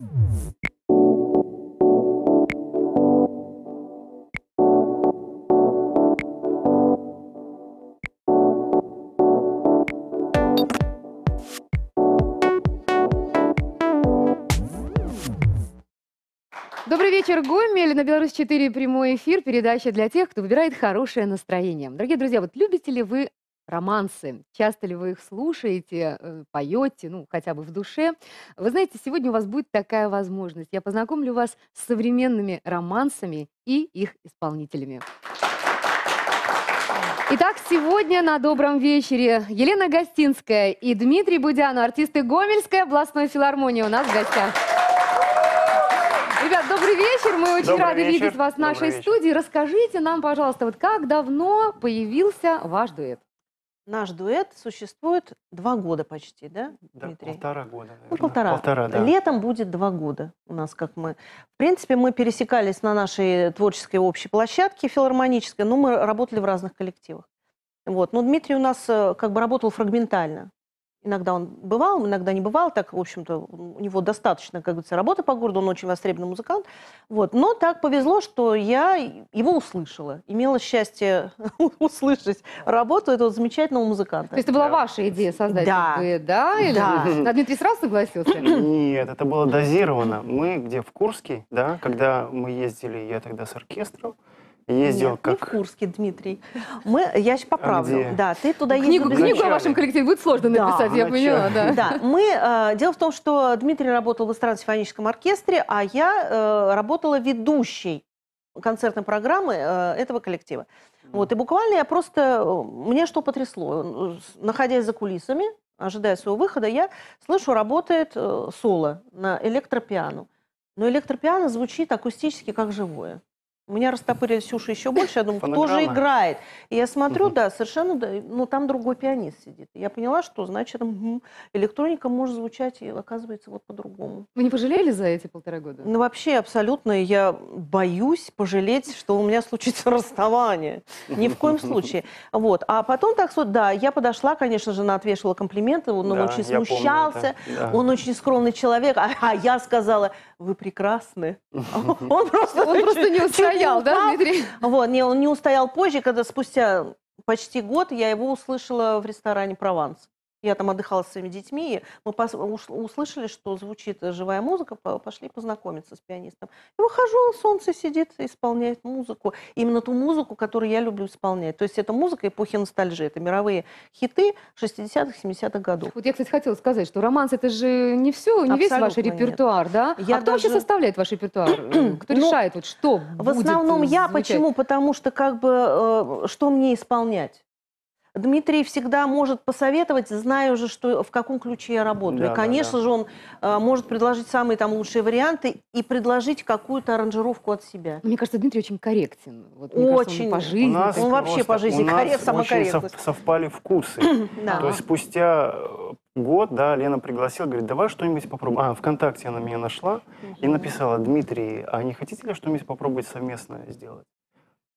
Добрый вечер, Гомель. На Беларусь 4 прямой эфир. Передача для тех, кто выбирает хорошее настроение. Дорогие друзья, вот любите ли вы романсы? Часто ли вы их слушаете, э, поете, ну, хотя бы в душе? Вы знаете, сегодня у вас будет такая возможность. Я познакомлю вас с современными романсами и их исполнителями. Итак, сегодня на добром вечере Елена Гостинская и Дмитрий Будяну, артисты Гомельской областной филармонии у нас в гостях. Ребят, добрый вечер. Мы очень Добрый рады вечер. видеть вас в нашей Добрый вечер. студии. Расскажите нам, пожалуйста, вот как давно появился ваш дуэт? Наш дуэт существует два года почти, да, Да, Дмитрий? полтора года, наверное. Ну, полтора. Полтора, да. Летом будет два года у нас, как мы. В принципе, мы пересекались на нашей творческой общей площадке филармонической, но мы работали в разных коллективах. Вот. Но Дмитрий у нас э, как бы работал фрагментально. Иногда он бывал, иногда не бывал. Так, в общем-то, у него достаточно, как говорится, работы по городу, он очень востребованный музыкант. Вот. Но так повезло, что я его услышала. Имела счастье услышать работу этого замечательного музыканта. То есть это была Да. ваша идея создать Да. дуэт, да? Или- Да. А Дмитрий сразу согласился? Нет, это было дозировано. Мы где в Курске, да, когда мы ездили, я тогда с оркестром, ездил Нет, не в как... Курске, Дмитрий. Мы, я сейчас поправлю. где? Да, ты туда ездил Книгу, без книгу о вашем коллективе будет сложно Да, написать, я вначале. поняла, да. Да, мы, э, дело в том, что Дмитрий работал в эстрадно-симфоническом оркестре, а я э, работала ведущей концертной программы э, этого коллектива. Вот, и буквально я просто, э, мне что потрясло, находясь за кулисами, ожидая своего выхода, я слышу, работает э, соло на электропиано. Но электропиано звучит акустически, как живое. У меня растопырились уши еще больше, я думаю, кто же играет? И я смотрю, да, совершенно, да, ну там другой пианист сидит. Я поняла, что значит электроника может звучать, и оказывается, вот по-другому. Вы не пожалели за эти полтора года? Ну, вообще, абсолютно, я боюсь пожалеть, что у меня случится расставание. Ни в коем случае. Вот. А потом так, вот, да, я подошла, конечно же, отвешивала комплименты, он Да, очень смущался. Он очень скромный человек, а, а я сказала, вы прекрасны. Он просто, Он просто не устоял, да. Дмитрий? Вот, не, он не устоял позже, когда спустя почти год я его услышала в ресторане «Прованс». Я там отдыхала со своими детьми, и мы услышали, что звучит живая музыка, по- пошли познакомиться с пианистом. И выхожу, солнце сидит, исполняет музыку. Именно ту музыку, которую я люблю исполнять. То есть это музыка эпохи ностальжи, это мировые хиты 60-х, 70-х годов. Вот я, кстати, хотела сказать, что романс это же не все, не весь ваш Абсолютно нет. репертуар, да? Я а кто вообще составляет ваш репертуар? Э, Кто Ну, решает, вот что В будет основном я. звучать? Почему? Потому что как бы э, что мне исполнять? Дмитрий всегда может посоветовать, зная уже, что, в каком ключе я работаю. Да, и, да, конечно да. же, он э, может предложить самые там лучшие варианты и предложить какую-то аранжировку от себя. Мне кажется, Дмитрий очень корректен. Вот, мне кажется, он Очень. по жизни. У нас такой. Он вообще по жизни у нас коррект- очень самокорректность. сов- совпали вкусы. Да. То есть спустя э, год, да, Лена пригласила, говорит, давай что-нибудь попробуем. А, ВКонтакте она меня нашла и написала, Дмитрий, а не хотите ли что-нибудь попробовать совместно сделать?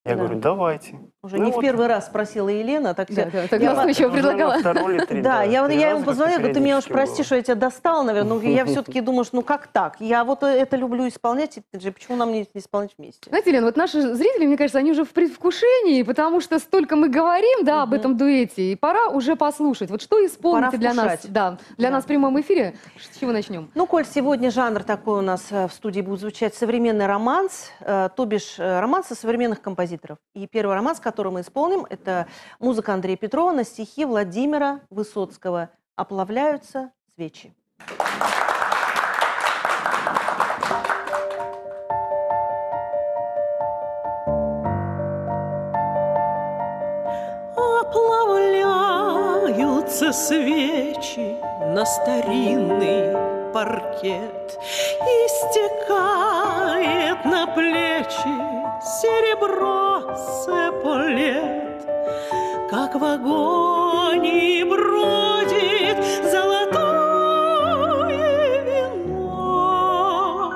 Я Да. говорю, давайте. Уже Ну не в вот. первый раз спросила Елена, так Да, да, так Я Уже на предлагала. второй или третий, Да, я, три я раза ему позвонила, говорю, ты меня уж прости, было. что я тебя достала, наверное, но я все-таки думаю, что ну как так? Я вот это люблю исполнять, и почему нам не не исполнять вместе? Знаете, Лен, вот наши зрители, мне кажется, они уже в предвкушении, потому что столько мы говорим, да, об этом дуэте, и пора уже послушать. Вот что исполните Пора для нас, да, для Да. нас в прямом эфире? С чего начнем? Ну, коль сегодня жанр такой у нас э, в студии будет звучать современный романс, э, то бишь э, романсы современных композиторов. И первый романс, который мы исполним, это музыка Андрея Петрова на стихи Владимира Высоцкого «Оплавляются свечи». Оплавляются свечи на старинный паркет И стекает на плечи серебро с эполет Как в огонь бродит золотое вино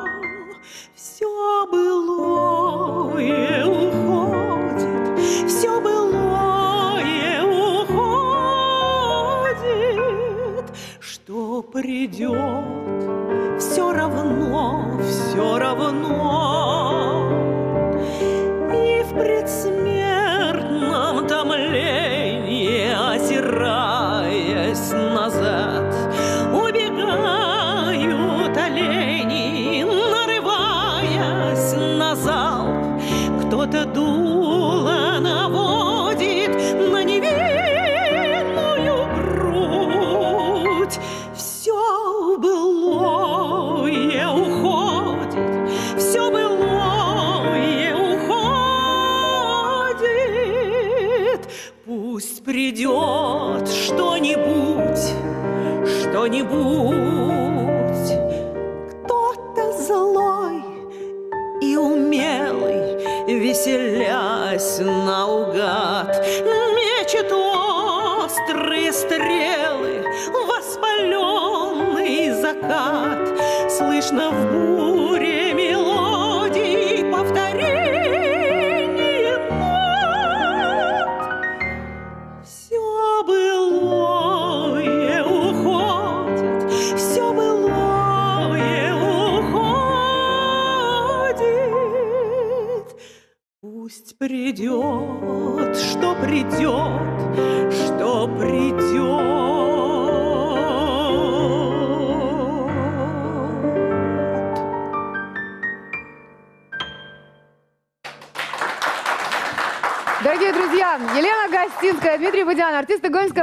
Все былое уходит, все былое уходит, что придет, все равно все равно. Что-нибудь.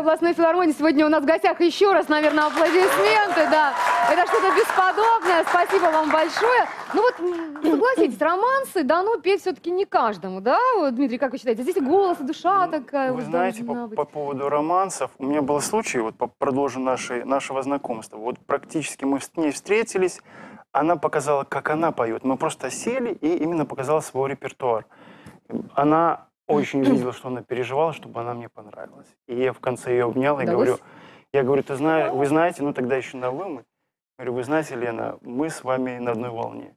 Областной филармонии. Сегодня у нас в гостях еще раз, наверное, аплодисменты, да. Это что-то бесподобное. Спасибо вам большое. Ну вот, согласитесь, романсы дано петь все-таки не каждому, да? Вот, Дмитрий, как вы считаете? Здесь и голос, и душа такая Ну, Вы вот знаете, по, быть. по поводу романсов, у меня был случай, вот по продолжу нашей, нашего знакомства. Вот практически мы с ней встретились, она показала, как она поет. Мы просто сели и именно показала свой репертуар. Она очень видела, что она переживала, чтобы она мне понравилась. И я в конце ее обнял и говорю, я говорю, ты знаешь, вы знаете, ну тогда еще на вы мы. Говорю, вы знаете, Лена, мы с вами на одной волне.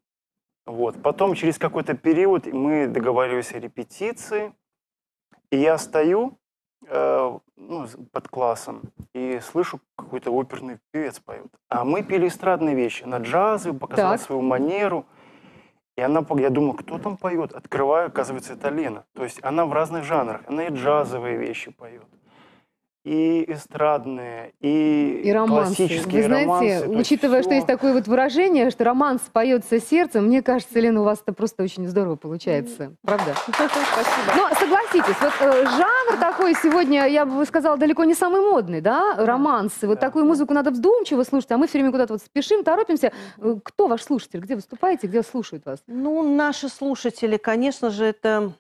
Вот. Потом через какой-то период мы договаривались о репетиции, и я стою э, ну, под классом и слышу, какой-то оперный певец поет. А мы пели эстрадные вещи. Она джазовую, показала Так. свою манеру. И она, я думаю, кто там поет? Открываю, оказывается, это Лена. То есть она в разных жанрах. Она и джазовые вещи поет, и эстрадные, и, И романсы. классические Вы знаете, романсы. Учитывая, что всё. есть такое вот выражение, что романс поется сердцем, мне кажется, Лена, у вас это просто очень здорово получается. Правда? Спасибо. Но согласитесь, вот э, жанр такой сегодня, я бы сказала, далеко не самый модный, да, романсы. Вот Да. такую музыку надо вдумчиво слушать, а мы все время куда-то вот спешим, торопимся. Э, Кто ваш слушатель? Где выступаете, где слушают вас? Ну, наши слушатели, конечно же, это,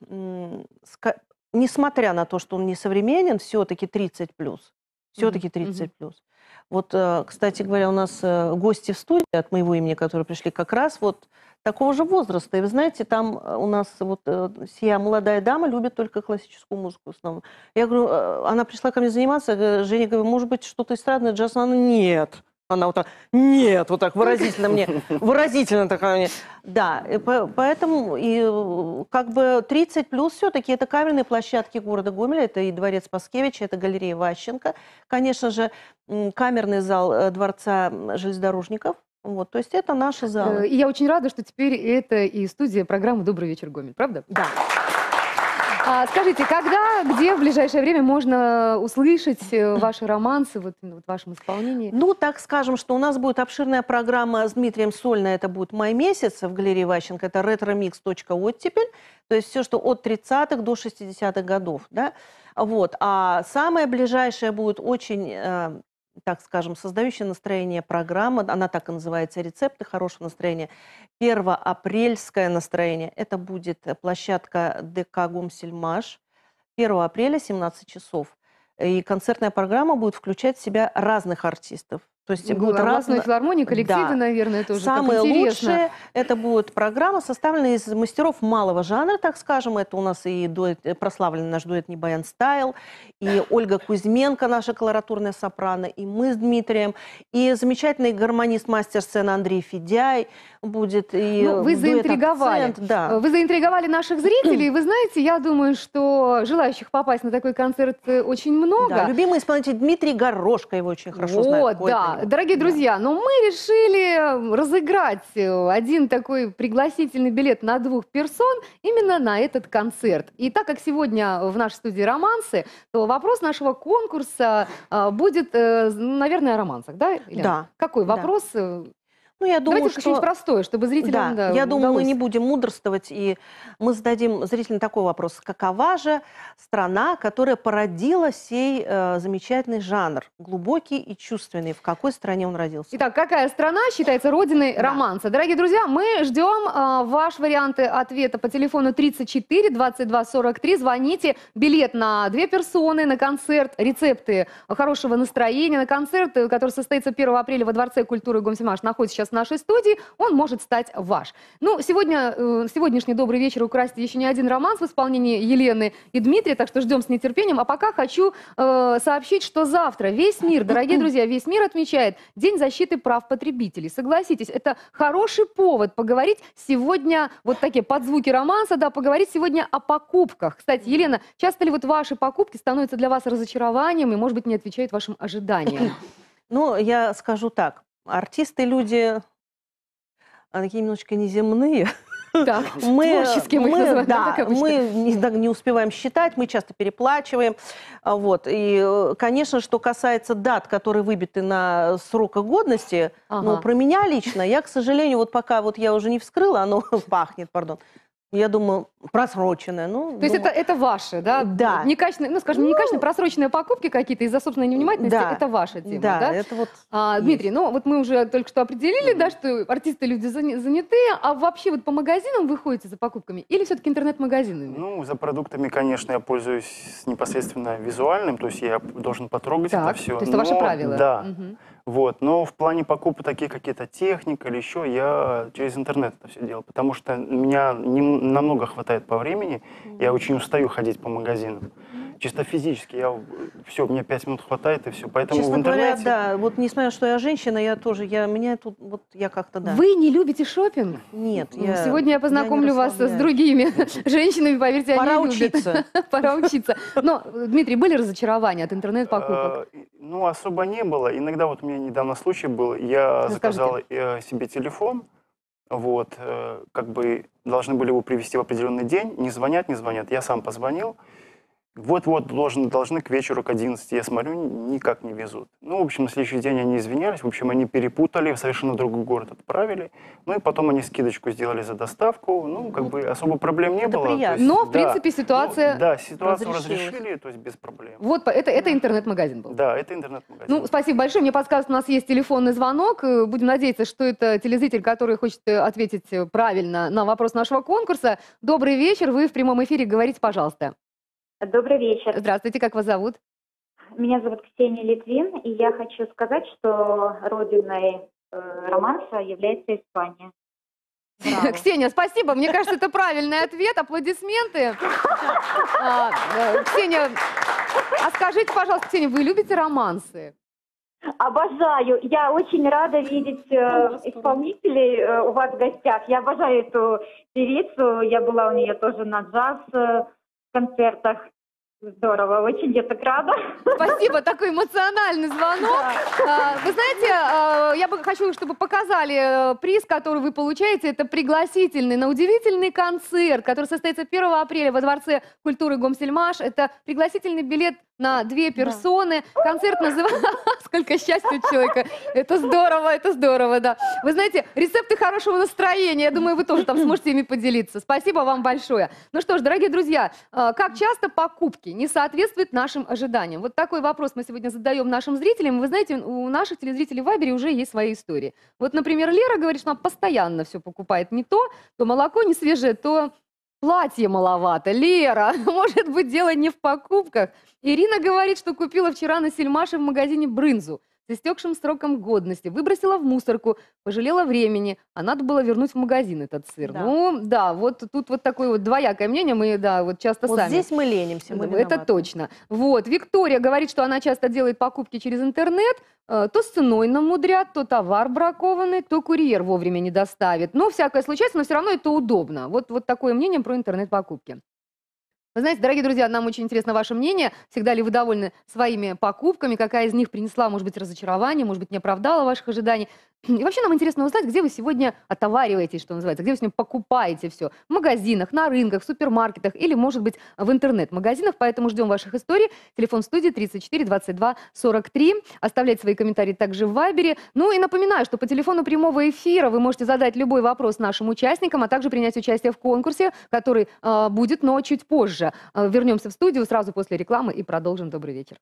несмотря на то, что он не современен, все-таки 30 плюс. Все-таки Мгм, 30 плюс. Вот, э, кстати говоря, у нас э, гости в студии от моего имени, которые пришли как раз вот такого же возраста. И вы знаете, там э, у нас вот сия молодая дама любит только классическую музыку в основном. Я говорю, она пришла ко мне заниматься, я говорю, Женя, говорю, может быть, что-то эстрадное, джаз? Она, нет. Она вот так, нет, вот так выразительно мне, выразительно такая мне. Да, и по- поэтому и э, как бы 30 плюс все-таки это каменные площадки города Гомеля, это и дворец Паскевича, это галерея Ващенко, конечно же, камерный зал э, дворца железнодорожников. Вот, то есть это наши Э, залы. И я очень рада, что теперь это и студия программы «Добрый вечер, Гомель», правда? Да. А, скажите, когда, где в ближайшее время можно услышать э, ваши романсы именно вот в вашем исполнении? Ну, так скажем, что у нас будет обширная программа с Дмитрием Сольно, это будет май месяц в галерее Ващенко, это retromix.ottepель, то есть все, что от 30-х до 60-х годов, да, вот. А самая ближайшая будет очень, э, так скажем, создающая настроение программа, она так и называется, «Рецепты хорошего настроения», 1 апрельское настроение, это будет площадка ДК «Гомсельмаш», 1 апреля, 17 часов. И концертная программа будет включать в себя разных артистов. То есть Г- будут разные... филармонии, коллективы, Да. наверное, тоже. как Самые интересно. лучшие это будет программа, составленная из мастеров малого жанра, так скажем. Это у нас и дуэт, э, прославленный наш дуэт Небаян Стайл, и Ольга Кузьменко, наша колоратурная сопрано, и мы с Дмитрием, и замечательный гармонист мастер сцены Андрей Федяй. будет, и Ну, вы заинтриговали. «Акцент», да. Вы заинтриговали наших зрителей. Вы знаете, я думаю, что желающих попасть на такой концерт э, очень много. Да, любимый исполнитель Дмитрий Горошко, его очень хорошо знают. Вот, Ходит на да. Дорогие Да. друзья, но мы решили разыграть э, один такой пригласительный билет на двух персон именно на этот концерт. И так как сегодня в нашей студии романсы, то вопрос нашего конкурса а, будет, э, наверное, о романсах, да? Елена? Да. Какой Да. вопрос? Э, Ну, я думаю, Давайте что... что-нибудь простое, чтобы зрителям Да, да, я думаю, мы не будем мудрствовать, и мы зададим зрителям такой вопрос. Какова же страна, которая породила сей э, замечательный жанр, глубокий и чувственный? В какой стране он родился? Итак, какая страна считается родиной Да. романса? Дорогие друзья, мы ждем а, ваш варианты ответа по телефону 34 22 43. Звоните. Билет на две персоны, на концерт, рецепты хорошего настроения, на концерт, э, который состоится 1 апреля во Дворце культуры Гомсимаш, находится сейчас в нашей студии, он может стать ваш. Ну, сегодня, э, сегодняшний добрый вечер украсит еще не один романс в исполнении Елены и Дмитрия, так что ждем с нетерпением. А пока хочу э, сообщить, что завтра весь мир, дорогие друзья, весь мир отмечает День защиты прав потребителей. Согласитесь, это хороший повод поговорить сегодня, вот такие подзвуки романса, да, поговорить сегодня о покупках. Кстати, Елена, часто ли вот ваши покупки становятся для вас разочарованием и, может быть, не отвечают вашим ожиданиям? Ну, я скажу так. Артисты люди а, такие немножечко неземные. Так, творческие мы их называем, да, да, мы не, да, не успеваем считать, мы часто переплачиваем. А, Вот. И, э, конечно, что касается дат, которые выбиты на срок годности, ну, Ага. про меня лично, я, к сожалению, вот пока вот я уже не вскрыла, оно пахнет, пардон, я думаю, просроченное. Ну, То есть это, думаю, это ваше, да? Да. Некачественные, ну, скажем, некачественные, просроченные покупки какие-то из-за собственной невнимательности, Да. это ваша тема, да, да? это вот А, есть. Дмитрий, ну вот мы уже только что определили, да, что артисты люди занятые, а вообще вот по магазинам вы ходите за покупками или все-таки интернет-магазинами? Ну, за продуктами, конечно, я пользуюсь непосредственно визуальным, то есть я должен потрогать это так, все. то есть это ваши правила? Да, Мгм. Вот. Но в плане покупок такие какие-то техника или еще, я через интернет это все делал, потому что меня не намного хватает по времени, я очень устаю ходить по магазинам. Чисто физически, я все, мне пять минут хватает и все. Поэтому Честно в интернете... говоря, да, вот несмотря на то, что я женщина, я тоже, я, меня тут, вот я как-то, да. Вы не любите шопинг? Нет, Ну, я... Сегодня я познакомлю вас с другими женщинами, поверьте, Пора они любят. учиться. Пора учиться. Но, Дмитрий, были разочарования от интернет-покупок? Э, Ну, особо не было. Иногда вот у меня недавно случай был, я заказал э, себе телефон, вот, э, как бы должны были его привезти в определенный день, не звонят, не звонят. Я сам позвонил, вот-вот должны, должны к вечеру к 11, я смотрю, никак не везут. Ну, в общем, на следующий день они извинялись, в общем, они перепутали, в совершенно другой город отправили, ну и потом они скидочку сделали за доставку, ну, как бы особо проблем не Это было. приятно. есть, Но, в да. принципе, ситуация... Ну, да, ситуацию разрешили, то есть без проблем. Вот, это, это интернет-магазин был. Да, это интернет-магазин. Ну, спасибо большое. Мне подсказывают, у нас есть телефонный звонок. Э, Будем надеяться, что это телезритель, который хочет э, ответить э, правильно на вопрос нашего конкурса. Добрый вечер, вы в прямом эфире, говорите, пожалуйста. Добрый вечер. Здравствуйте, как вас зовут? Меня зовут Ксения Литвин, и я хочу сказать, что родиной э, романса является Испания. Браво. Ксения, спасибо. Мне кажется, это правильный ответ. Аплодисменты. А, э, Ксения, а скажите, пожалуйста, Ксения, вы любите романсы? Обожаю. Я очень рада видеть э, исполнителей э, у вас в гостях. Я обожаю эту певицу. Я была у нее тоже на джаз-концертах. Здорово, очень я так рада. Спасибо, такой эмоциональный звонок. А, Вы знаете, а, я бы хочу, чтобы показали э, приз, который вы получаете. Это пригласительный на удивительный концерт, который состоится 1 апреля во Дворце культуры Гомсельмаш. Это пригласительный билет на две персоны. Концерт называется... Сколько счастья у человека. Это здорово, это здорово, да. Вы знаете, рецепты хорошего настроения. Я думаю, вы тоже там сможете ими поделиться. Спасибо вам большое. Ну что ж, дорогие друзья, э, как часто покупки не соответствуют нашим ожиданиям? Вот такой вопрос мы сегодня задаем нашим зрителям. Вы знаете, у наших телезрителей в Вайбере уже есть свои истории. Вот, например, Лера говорит, что она постоянно все покупает не то, то молоко не свежее, то платье маловато. Лера, может быть, дело не в покупках. Ирина говорит, что купила вчера на Сельмаше в магазине брынзу. С истекшим сроком годности, выбросила в мусорку, пожалела времени, а надо было вернуть в магазин этот сыр. Да. Ну, да, вот тут вот такое вот двоякое мнение, мы, да, вот часто Вот сами. здесь мы ленимся, мы Это виноваты. точно. Вот, Виктория говорит, что она часто делает покупки через интернет, э, то с ценой намудрят, то товар бракованный, то курьер вовремя не доставит. Но всякое случается, но все равно это удобно. Вот, вот такое мнение про интернет-покупки. Вы знаете, дорогие друзья, нам очень интересно ваше мнение. Всегда ли вы довольны своими покупками? Какая из них принесла, может быть, разочарование, может быть, не оправдала ваших ожиданий? И вообще нам интересно узнать, где вы сегодня отовариваетесь, что называется, где вы сегодня покупаете все. В магазинах, на рынках, в супермаркетах или, может быть, в интернет-магазинах. Поэтому ждем ваших историй. Телефон студии 34 22 43. Оставляйте свои комментарии также в Вайбере. Ну и напоминаю, что по телефону прямого эфира вы можете задать любой вопрос нашим участникам, а также принять участие в конкурсе, который э, будет, но чуть позже. Э, вернемся в студию сразу после рекламы и продолжим. Добрый вечер.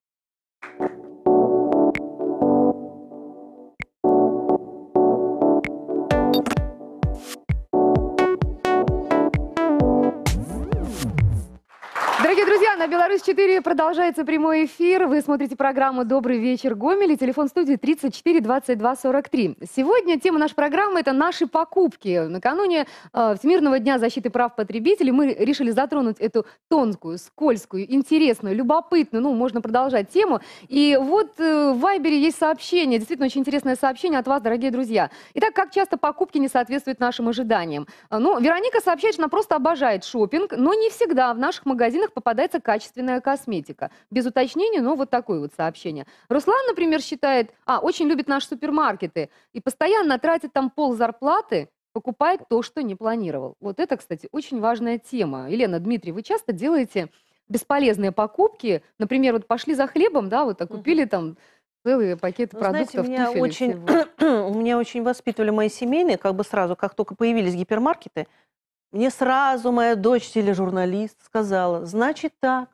Дорогие друзья, на Беларусь-4 продолжается прямой эфир. Вы смотрите программу «Добрый вечер, Гомель» и телефон студии 34 22 43. Сегодня тема нашей программы – это наши покупки. Накануне э, Всемирного дня защиты прав потребителей мы решили затронуть эту тонкую, скользкую, интересную, любопытную, ну, можно продолжать тему. И вот э, в Вайбере есть сообщение, действительно очень интересное сообщение от вас, дорогие друзья. Итак, как часто покупки не соответствуют нашим ожиданиям? А, Ну, Вероника сообщает, что она просто обожает шопинг, но не всегда в наших магазинах попадается качественная косметика. Без уточнений, но вот такое вот сообщение. Руслан, например, считает, а, очень любит наши супермаркеты и постоянно тратит там пол зарплаты, покупает то, что не планировал. Вот это, кстати, очень важная тема. Елена, Дмитрий, вы часто делаете бесполезные покупки? Например, вот пошли за хлебом, да, вот а купили там целый пакет Ну, знаете, продуктов, меня туфель и очень, у меня очень воспитывали мои семейные, как бы сразу, как только появились гипермаркеты, мне сразу моя дочь, тележурналист, сказала, значит так,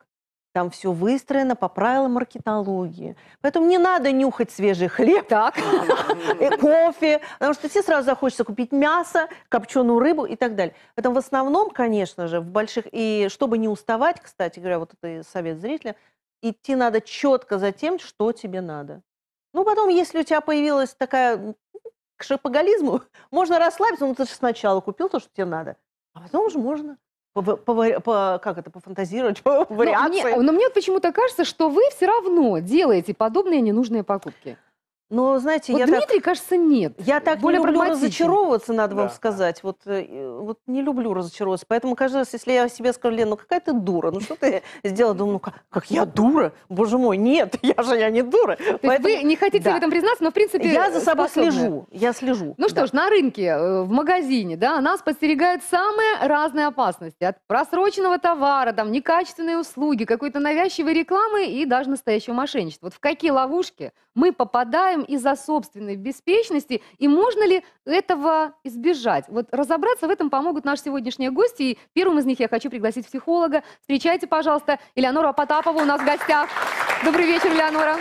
там все выстроено по правилам маркетологии. Поэтому не надо нюхать свежий хлеб, Так, и кофе, потому что тебе сразу захочется купить мясо, копченую рыбу и так далее. Поэтому в основном, конечно же, в больших... И чтобы не уставать, кстати говоря, вот это совет зрителя, идти надо четко за тем, что тебе надо. Ну, потом, если у тебя появилась такая к шопоголизму, можно расслабиться, ну, ты же сначала купил то, что тебе надо, а потом уже можно пова- пова- по- как это, пофантазировать, по но вариации. мне, но мне почему-то кажется, что вы все равно делаете подобные ненужные покупки. Но, знаете, Вот я так... Дмитрий, кажется, нет. Я так более не люблю разочаровываться, надо вам Да, да. сказать. Вот, э, вот не люблю разочаровываться. Поэтому каждый раз, если я себе скажу, Лен, ну какая ты дура, ну что ты сделала? Думаю, ну как, как я дура? Боже мой, нет, я же я не дура. То есть Поэтому вы не хотите да. в этом признаться, но в принципе я за собой способны. слежу, я слежу. Ну что да. ж, на рынке, э, в магазине, да, нас подстерегают самые разные опасности. От просроченного товара, там, некачественные услуги, какой-то навязчивой рекламы и даже настоящего мошенничества. Вот в какие ловушки мы попадаем из-за собственной беспечности, и можно ли этого избежать? Вот разобраться в этом помогут наши сегодняшние гости, и первым из них я хочу пригласить психолога. Встречайте, пожалуйста, Элеонора Потапова у нас в гостях. Добрый вечер, Элеонора.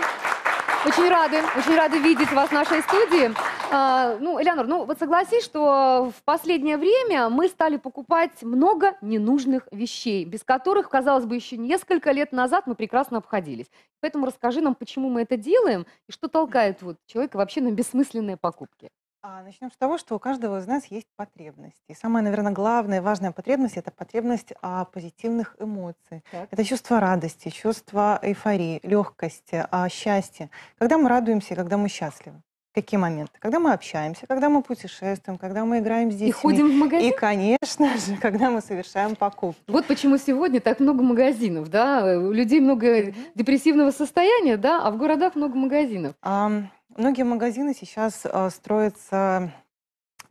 Очень рады, очень рады видеть вас в нашей студии. А, ну, Элеонор, ну вот согласись, что в последнее время мы стали покупать много ненужных вещей, без которых, казалось бы, еще несколько лет назад мы прекрасно обходились. Поэтому расскажи нам, почему мы это делаем и что толкает вот человека вообще на бессмысленные покупки. А, Начнем с того, что у каждого из нас есть потребности. И самая, наверное, главная, важная потребность – это потребность а, позитивных эмоций. Так. Это чувство радости, чувство эйфории, легкости, а, счастья. Когда мы радуемся, и когда мы счастливы. Какие моменты? Когда мы общаемся, когда мы путешествуем, когда мы играем с детьми. И ходим в магазин. И, конечно же, когда мы совершаем покупки. Вот почему сегодня так много магазинов, да, у людей много депрессивного состояния, да, а в городах много магазинов. Ам, Многие магазины сейчас а, строятся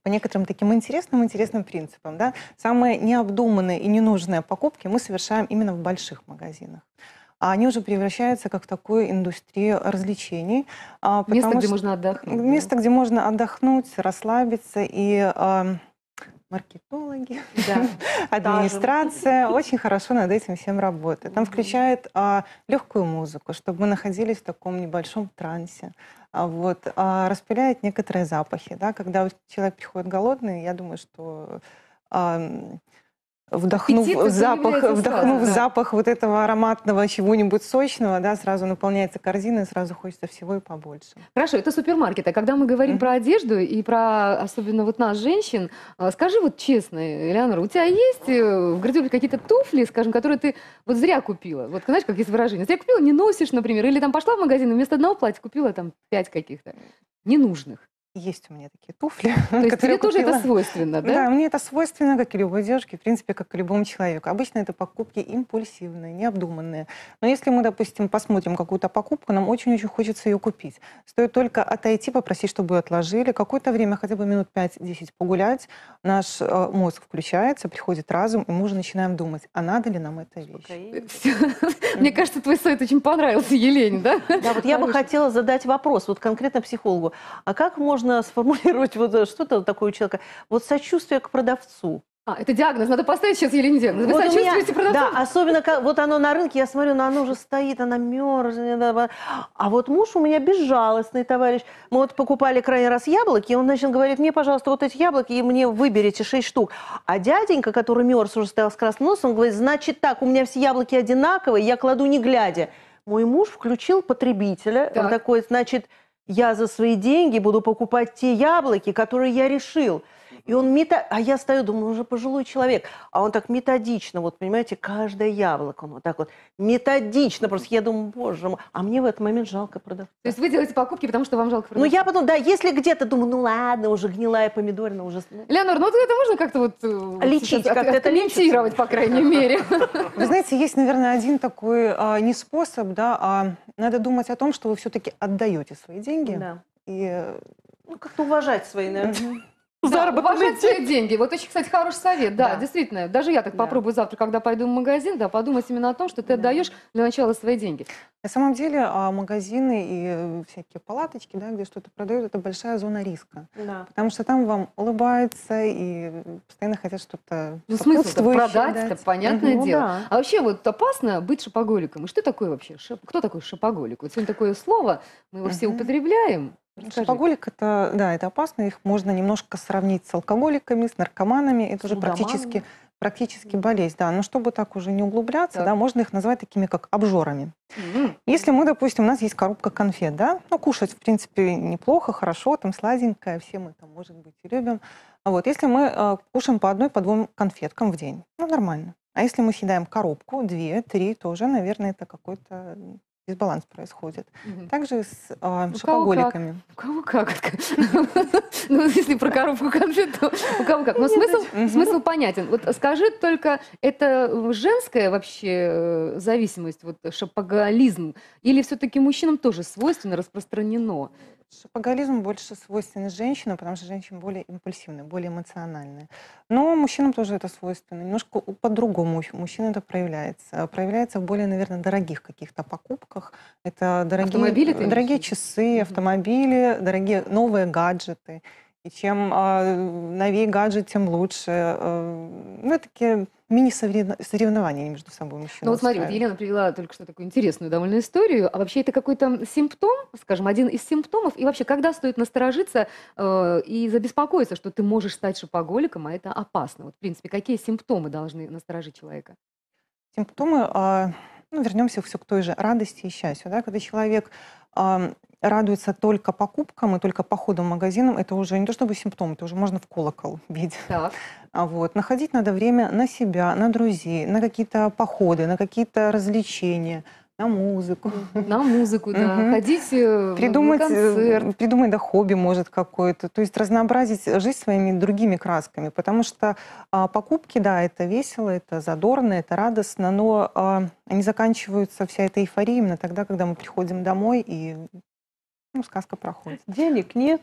по некоторым таким интересным, интересным принципам. Да? Самые необдуманные и ненужные покупки мы совершаем именно в больших магазинах. А они уже превращаются как в такую индустрию развлечений. а, Место, где что- можно отдохнуть. да. Место, где можно отдохнуть, расслабиться и ам, маркетологи, администрация очень хорошо над этим всем работает. Там включает а, легкую музыку, чтобы мы находились в таком небольшом трансе. А, вот, а, распыляет некоторые запахи. Да? Когда человек приходит голодный, я думаю, что вдохнув Аппетит запах, вдохнув сразу, да. запах вот этого ароматного чего-нибудь сочного, да, сразу наполняется корзина, и сразу хочется всего и побольше. Хорошо, это супермаркет. А когда мы говорим Мгм. про одежду и про особенно вот нас, женщин, а, скажи вот честно, Элеонора, у тебя есть э, в гардеробе какие-то туфли, скажем, которые ты вот зря купила? Вот знаешь, как есть выражение? Зря купила, не носишь, например, или там пошла в магазин и вместо одного платья купила там пять каких-то ненужных. Есть у меня такие туфли, То есть которые тебе тоже это свойственно, да? Да, мне это свойственно, как и любой девушке, в принципе, как и любому человеку. Обычно это покупки импульсивные, необдуманные. Но если мы, допустим, посмотрим какую-то покупку, нам очень-очень хочется ее купить. Стоит только отойти, попросить, чтобы ее отложили, какое-то время, хотя бы минут 5-10 погулять, наш э, мозг включается, приходит разум, и мы уже начинаем думать, а надо ли нам эта вещь. Мне кажется, твой сайт очень понравился Елене, да? Да, вот я бы хотела задать вопрос, вот конкретно психологу. А как можно сформулировать вот э, что-то такое у человека? Вот сочувствие к продавцу. А, это диагноз, надо поставить сейчас Елене диагноз. Вы Вот у меня- сочувствуете продавцу? Да, особенно как вот оно на рынке, я смотрю, но оно уже стоит, она мерзнет. А вот муж у меня безжалостный товарищ. Мы вот покупали крайний раз яблоки, и он, значит, говорит, мне, пожалуйста, вот эти яблоки, и мне выберите 6 штук. А дяденька, который мерз, уже стоял с красным носом, говорит, значит так, у меня все яблоки одинаковые, я кладу не глядя. Мой муж включил потребителя, он Так. такой, значит, я за свои деньги буду покупать те яблоки, которые я решил. И он мета... А я стою, думаю, он уже пожилой человек. А он так методично, вот понимаете, каждое яблоко, он вот так вот методично. Просто я думаю, боже мой. А мне в этот момент жалко продавца. То есть вы делаете покупки, потому что вам жалко Ну, продавца? я потом, да, если где-то думаю, ну ладно, уже гнилая помидорина, уже... ну, Леонор, ну вот это можно как-то вот э, Лечить, как-то это комментировать, по крайней мере. Вы знаете, есть, наверное, один такой а, не способ, да, а надо думать о том, что вы все-таки отдаете свои деньги. Да. И э, Ну, как-то уважать свои, наверное, Да, заработанные уважать свои деньги. Вот очень, кстати, хороший совет. Да, Да. действительно. Даже я так Да. попробую завтра, когда пойду в магазин, да, подумать именно о том, что ты Да. отдаешь для начала свои деньги. на самом деле а, магазины и э, всякие палаточки, да, где что-то продают, это большая зона риска. Да. Потому что там вам улыбаются и постоянно хотят что-то Ну, смысл продать, это понятное Ну, дело. да. А вообще вот опасно быть шопоголиком. И что такое вообще? шоп- Кто такой шопоголик? Вот сегодня такое слово, мы его все Мгм. употребляем. Расскажи. Шопоголик это, да, это опасно. Их можно немножко сравнить с алкоголиками, с наркоманами. Это уже практически, практически болезнь. Да. Но чтобы так уже не углубляться, Так. да, можно их назвать такими как обжорами. М. Если мы, допустим, у нас есть коробка конфет, да, ну, кушать, в принципе, неплохо, хорошо, там сладенькое, все мы там, может быть, и любим. А вот если мы э, кушаем по одной, по двум конфеткам в день, ну, нормально. А если мы съедаем коробку, две, три, то уже, наверное, это какой-то дисбаланс происходит. Мгм. Также с э, кого шопоголиками. У кого как? Ну, если про коробку конфет, то у кого как. Но смысл, смысл понятен. Вот скажи только, это э, женская вообще э, зависимость, вот шопоголизм, или все-таки мужчинам тоже свойственно, распространено? Шопоголизм больше свойственен женщинам, потому что женщины более импульсивные, более эмоциональные. Но мужчинам тоже это свойственно. Немножко по-другому у мужчин это проявляется. Проявляется в более, наверное, дорогих каких-то покупках. Это дорогие, Автомобили дорогие часы, автомобили, дорогие новые гаджеты. И чем а, новее гаджет, тем лучше. Э, Ну, это такие мини-соревнования между собой мужчин. Ну вот смотри, вот Елена привела только что такую интересную довольно историю. А вообще это какой-то симптом, скажем, один из симптомов? И вообще, когда стоит насторожиться э, и забеспокоиться, что ты можешь стать шопоголиком, а это опасно? Вот, в принципе, какие симптомы должны насторожить человека? Симптомы, а, ну, вернемся все к той же радости и счастью. Да? Когда человек радуется только покупкам и только походам в магазинам, это уже не то чтобы симптом, это уже можно в колокол бить. Так. А вот, находить надо время на себя, на друзей, на какие-то походы, на какие-то развлечения, на музыку. На музыку, да. Мгм. Ходить э, в- Придумать, на концерт. э, придумать, да, хобби может какое-то. То есть разнообразить жизнь своими другими красками. Потому что а, покупки, да, это весело, это задорно, это радостно, но а, они заканчиваются, вся эта эйфория именно тогда, когда мы приходим домой и ну, сказка проходит. Денег нет.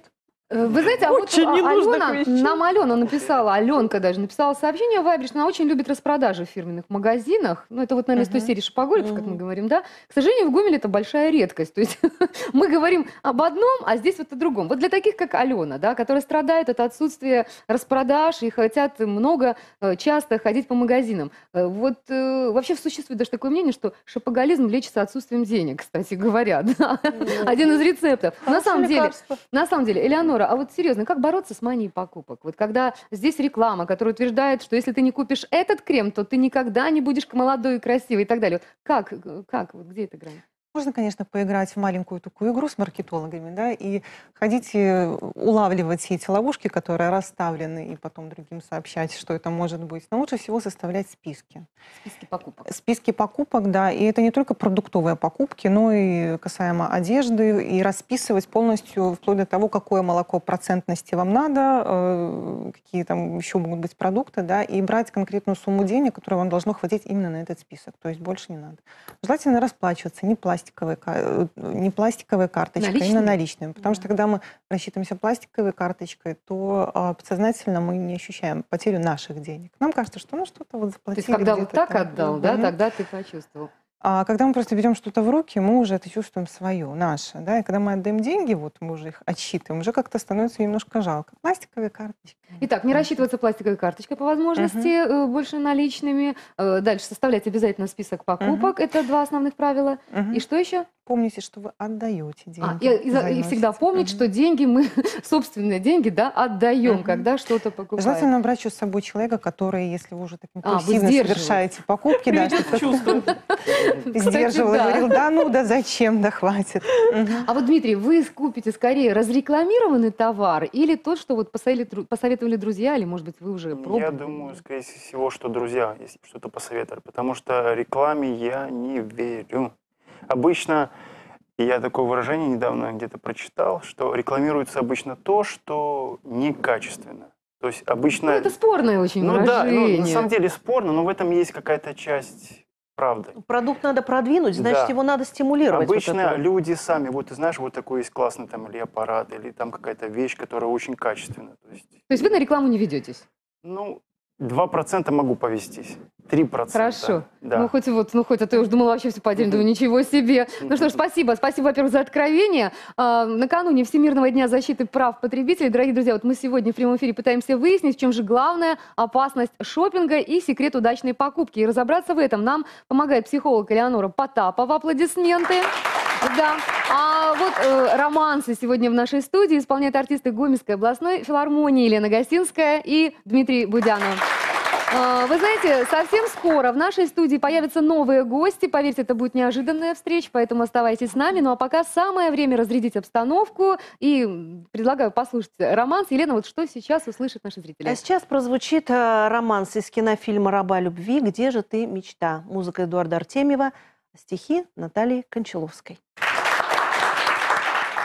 Э, Вы знаете, а вот Очень а, ненужных Алена, вещей. нам Алена написала, Аленка даже написала сообщение в Вайбере, что она очень любит распродажи в фирменных магазинах. Ну, это вот, наверное, из той Мгм. серии шопоголиков, как мы говорим, да. К сожалению, в Гомеле это большая редкость. То есть мы говорим об одном, а здесь вот о другом. Вот для таких, как Алена, да, которые страдают от отсутствия распродаж и хотят много, э, часто ходить по магазинам. Э, Вот вообще существует даже такое мнение, что шопоголизм лечится отсутствием денег, кстати говоря. да. Один из рецептов. На самом деле, на самом деле, Элеонора, Элеонора, а вот серьезно, как бороться с манией покупок? Вот когда здесь реклама, которая утверждает, что если ты не купишь этот крем, то ты никогда не будешь молодой и красивой и так далее. Как, э, как, вот где эта грань? Можно, конечно, поиграть в маленькую такую игру с маркетологами, да, и ходить и улавливать все эти ловушки, которые расставлены, и потом другим сообщать, что это может быть. Но лучше всего составлять списки. Списки покупок. Списки покупок, да, и это не только продуктовые покупки, но и касаемо одежды, и расписывать полностью, вплоть до того, какое молоко процентности вам надо, э, какие там еще могут быть продукты, да, и брать конкретную сумму денег, которая вам должно хватить именно на этот список, то есть больше не надо. Желательно расплачиваться, не пластик пластиковой, э, не пластиковой карточкой, а именно наличными. Потому да. что когда мы рассчитываемся пластиковой карточкой, то а, подсознательно мы не ощущаем потерю наших денег. Нам кажется, что ну что-то вот заплатили. То есть когда вот так отдал, да, тогда ты почувствовал. А когда мы просто берем что-то в руки, мы уже это чувствуем свое, наше. Да? И когда мы отдаем деньги, вот мы уже их отсчитываем, уже как-то становится немножко жалко. Пластиковые карточки. Итак, не рассчитываться пластиковой карточкой по возможности, угу. больше наличными. Э, дальше составлять обязательно список покупок. Угу. Это два основных правила. Угу. И что еще? Помните, что вы отдаете деньги. А, и, и, и всегда помнить, угу. что деньги мы, собственные деньги, да, отдаем, угу. когда что-то покупаем. Желательно брать с собой человека, который, если вы уже так импульсивно а, совершаете покупки, да, что сдерживал и говорил, да ну, да зачем, да хватит. А вот, Дмитрий, вы купите скорее разрекламированный товар или тот, что вот посоветовали друзья, или, может быть, вы уже пробовали? Я думаю, скорее всего, что друзья, если что-то посоветовали, потому что рекламе я не верю. Обычно, я такое выражение недавно где-то прочитал, что рекламируется обычно то, что некачественно. То есть обычно... Ну, это спорное очень ну, выражение. Да, ну, на самом деле спорно, но в этом есть какая-то часть правды. Продукт надо продвинуть, значит, да. его надо стимулировать. Обычно вот люди сами, вот ты знаешь, вот такой есть классный там или аппарат, или там какая-то вещь, которая очень качественная. То есть, То есть вы на рекламу не ведетесь? Ну, Два процента могу повестись. Три процента. Хорошо. Да. Ну, хоть вот, ну, хоть, а то я уже думала вообще все по отдельно, думаю, ничего себе. Ну что ж, спасибо. Спасибо, во-первых, за откровение. А, накануне Всемирного дня защиты прав потребителей, дорогие друзья, вот мы сегодня в прямом эфире пытаемся выяснить, в чем же главная опасность шопинга и секрет удачной покупки. И разобраться в этом нам помогает психолог Элеонора Потапова. Аплодисменты. Да. А вот э, романсы сегодня в нашей студии исполняют артисты Гомельской областной филармонии Елена Гостинская и Дмитрий Будянов. А, вы знаете, совсем скоро в нашей студии появятся новые гости. Поверьте, это будет неожиданная встреча, поэтому оставайтесь с нами. Ну а пока самое время разрядить обстановку. И предлагаю послушать романс. Елена, вот что сейчас услышат наши зрители? А сейчас прозвучит э, романс из кинофильма «Раба любви. Где же ты, мечта?» Музыка Эдуарда Артемьева, стихи Натальи Кончаловской.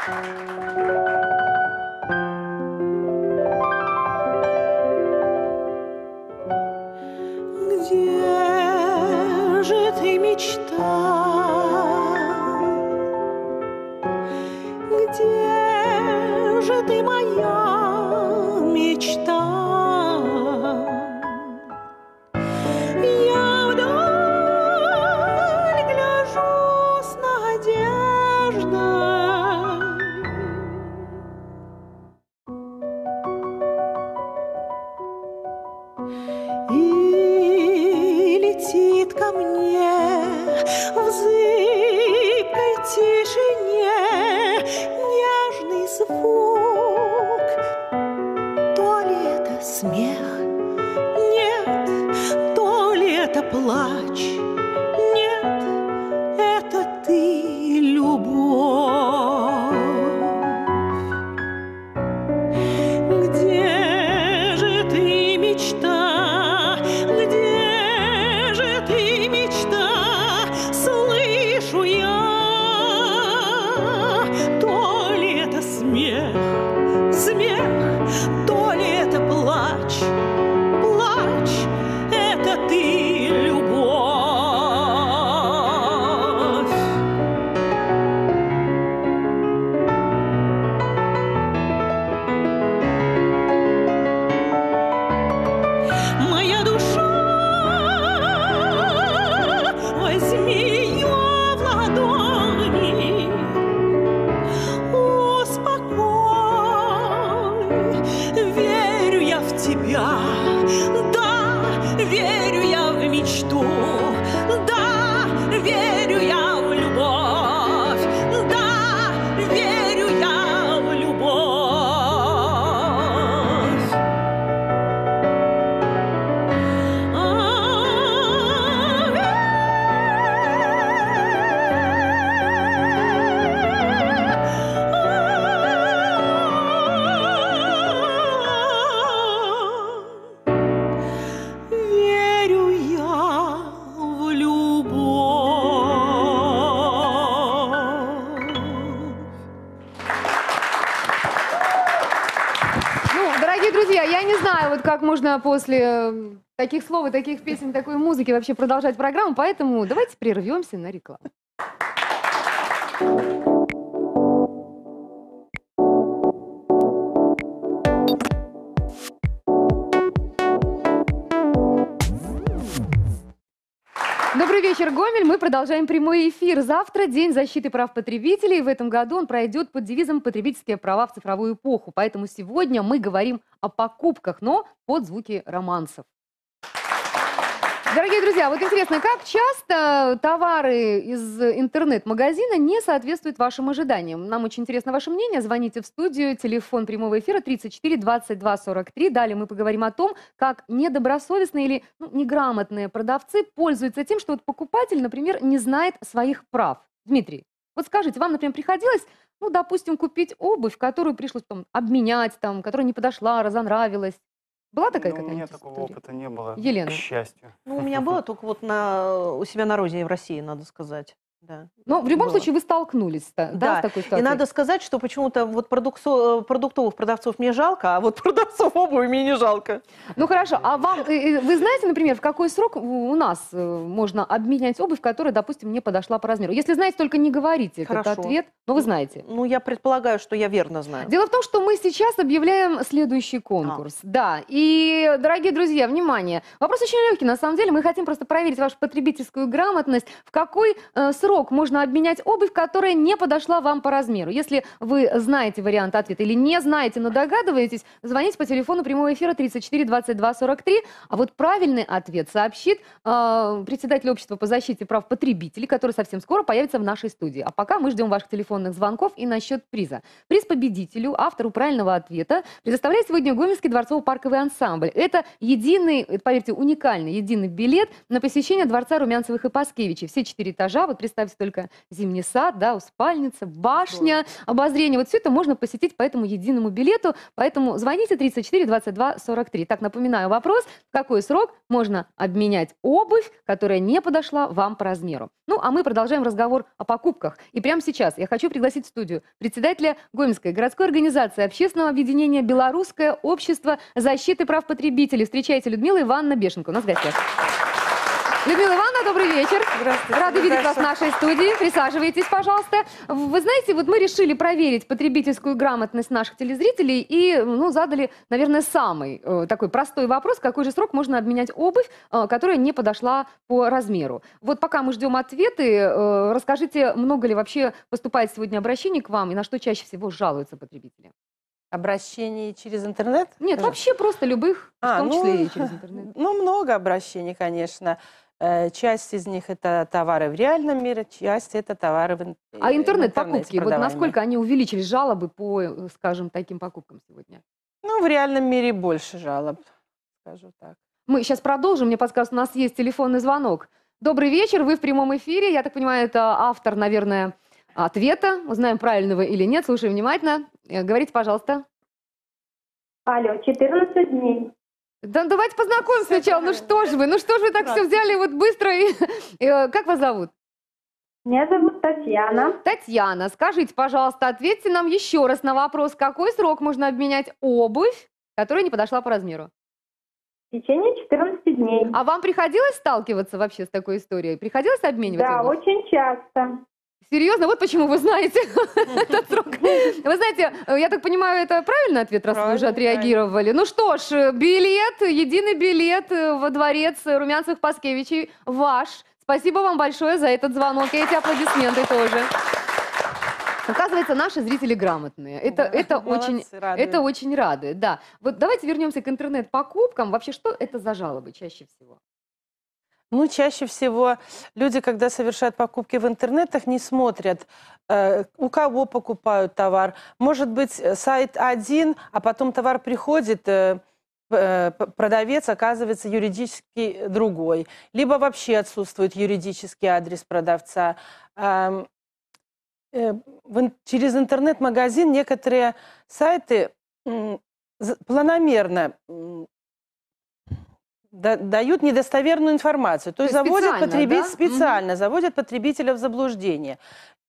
Где после э, таких слов и таких песен, такой музыки вообще продолжать программу, поэтому давайте прервемся на рекламу. Гомель. Мы продолжаем прямой эфир. Завтра день защиты прав потребителей. В этом году он пройдет под девизом «Потребительские права в цифровую эпоху». Поэтому сегодня мы говорим о покупках, но под звуки романсов. Дорогие друзья, вот интересно, как часто товары из интернет-магазина не соответствуют вашим ожиданиям? Нам очень интересно ваше мнение. Звоните в студию, телефон прямого эфира 34 22 43. Далее мы поговорим о том, как недобросовестные или ну, неграмотные продавцы пользуются тем, что вот покупатель, например, не знает своих прав. Дмитрий, вот скажите, вам, например, приходилось, ну, допустим, купить обувь, которую пришлось там обменять, там, которая не подошла, разонравилась. Была такая Ну, у меня такого история? опыта не было, Елена. к счастью. Ну, у меня было только вот на, у себя на родине в России, надо сказать. Да. Но в любом Было. случае вы столкнулись да, да, с такой И ситуацией? надо сказать, что почему-то вот продуксо- продуктовых продавцов мне жалко, а вот продавцов обуви мне не жалко. Ну хорошо, а вам, э, э, вы знаете, например, в какой срок у нас э, можно обменять обувь, которая, допустим, не подошла по размеру? Если знаете, только не говорите этот Хорошо. ответ, но вы знаете. Ну, я предполагаю, что я верно знаю. Дело в том, что мы сейчас объявляем следующий конкурс. Да, и, дорогие друзья, внимание, вопрос очень легкий, на самом деле. Мы хотим просто проверить вашу потребительскую грамотность. В какой э, срок можно обменять обувь, которая не подошла вам по размеру? Если вы знаете вариант ответа или не знаете, но догадываетесь, звоните по телефону прямого эфира 34 22 43. А вот правильный ответ сообщит э, председатель общества по защите прав потребителей, который совсем скоро появится в нашей студии. А пока мы ждем ваших телефонных звонков и насчет приза. Приз победителю, автору правильного ответа, предоставляет сегодня Гомельский дворцово-парковый ансамбль. Это единый, поверьте, уникальный, единый билет на посещение Дворца Румянцевых и Паскевичей. Все четыре этажа, вот представьте только зимний сад, да, успальница, башня, обозрение. Вот все это можно посетить по этому единому билету. Поэтому звоните 34 22 43. Так, напоминаю вопрос, в какой срок можно обменять обувь, которая не подошла вам по размеру. Ну, а мы продолжаем разговор о покупках. И прямо сейчас я хочу пригласить в студию председателя Гомельской городской организации общественного объединения «Белорусское общество защиты прав потребителей». Встречайте Людмила Ивановна Бешенко. У нас в гостях. Людмила Ивановна, добрый вечер. Здравствуйте. Рады видеть вас в нашей студии. Присаживайтесь, пожалуйста. Вы знаете, вот мы решили проверить потребительскую грамотность наших телезрителей и ну, задали, наверное, самый э, такой простой вопрос, в какой же срок можно обменять обувь, э, которая не подошла по размеру. Вот пока мы ждем ответы, э, расскажите, много ли вообще поступает сегодня обращений к вам и на что чаще всего жалуются потребители? Обращений через интернет? Нет, вообще просто любых, в А, том ну, числе и через интернет. Ну, много обращений, конечно. Э, Часть из них это товары в реальном мире, часть это товары в А э, в интернет-покупки, интернете вот насколько они увеличились жалобы по, э, скажем, таким покупкам сегодня? Ну, в реальном мире больше жалоб, скажу так. Мы сейчас продолжим. Мне подсказывают, у нас есть телефонный звонок. Добрый вечер, вы в прямом эфире. Я так понимаю, это автор, наверное, ответа. Узнаем, правильного или нет. Слушаем внимательно. Говорите, пожалуйста. Алло, 14 дней. Да, давайте познакомимся сначала. Ну что же вы, ну что же вы так все взяли вот быстро? и- Э, Как вас зовут? Меня зовут Татьяна. Татьяна, скажите, пожалуйста, ответьте нам еще раз на вопрос, какой срок можно обменять обувь, которая не подошла по размеру? В течение 14 дней. А вам приходилось сталкиваться вообще с такой историей? Приходилось обменивать да, обувь? очень часто. Серьезно? Вот почему вы знаете этот срок. Вы знаете, э, я так понимаю, это правильный ответ, раз вы уже отреагировали. Ну что ж, э, билет, единый билет э, во дворец Румянцевых Паскевичей ваш. Спасибо вам большое за этот звонок и эти аплодисменты тоже. Оказывается, наши зрители грамотные. Это, Да, это очень, молодцы, радует. это очень радует, да. Вот давайте вернемся к интернет-покупкам. Вообще, что это за жалобы чаще всего? Ну, чаще всего люди, когда совершают покупки в интернетах, не смотрят, э, у кого покупают товар. Может быть, э, сайт один, а потом товар приходит, э, продавец оказывается юридически другой. Либо вообще отсутствует юридический адрес продавца. Через интернет-магазин некоторые сайты планомерно дают недостоверную информацию. То есть заводят потребителя да? Специально, заводят потребителя в заблуждение.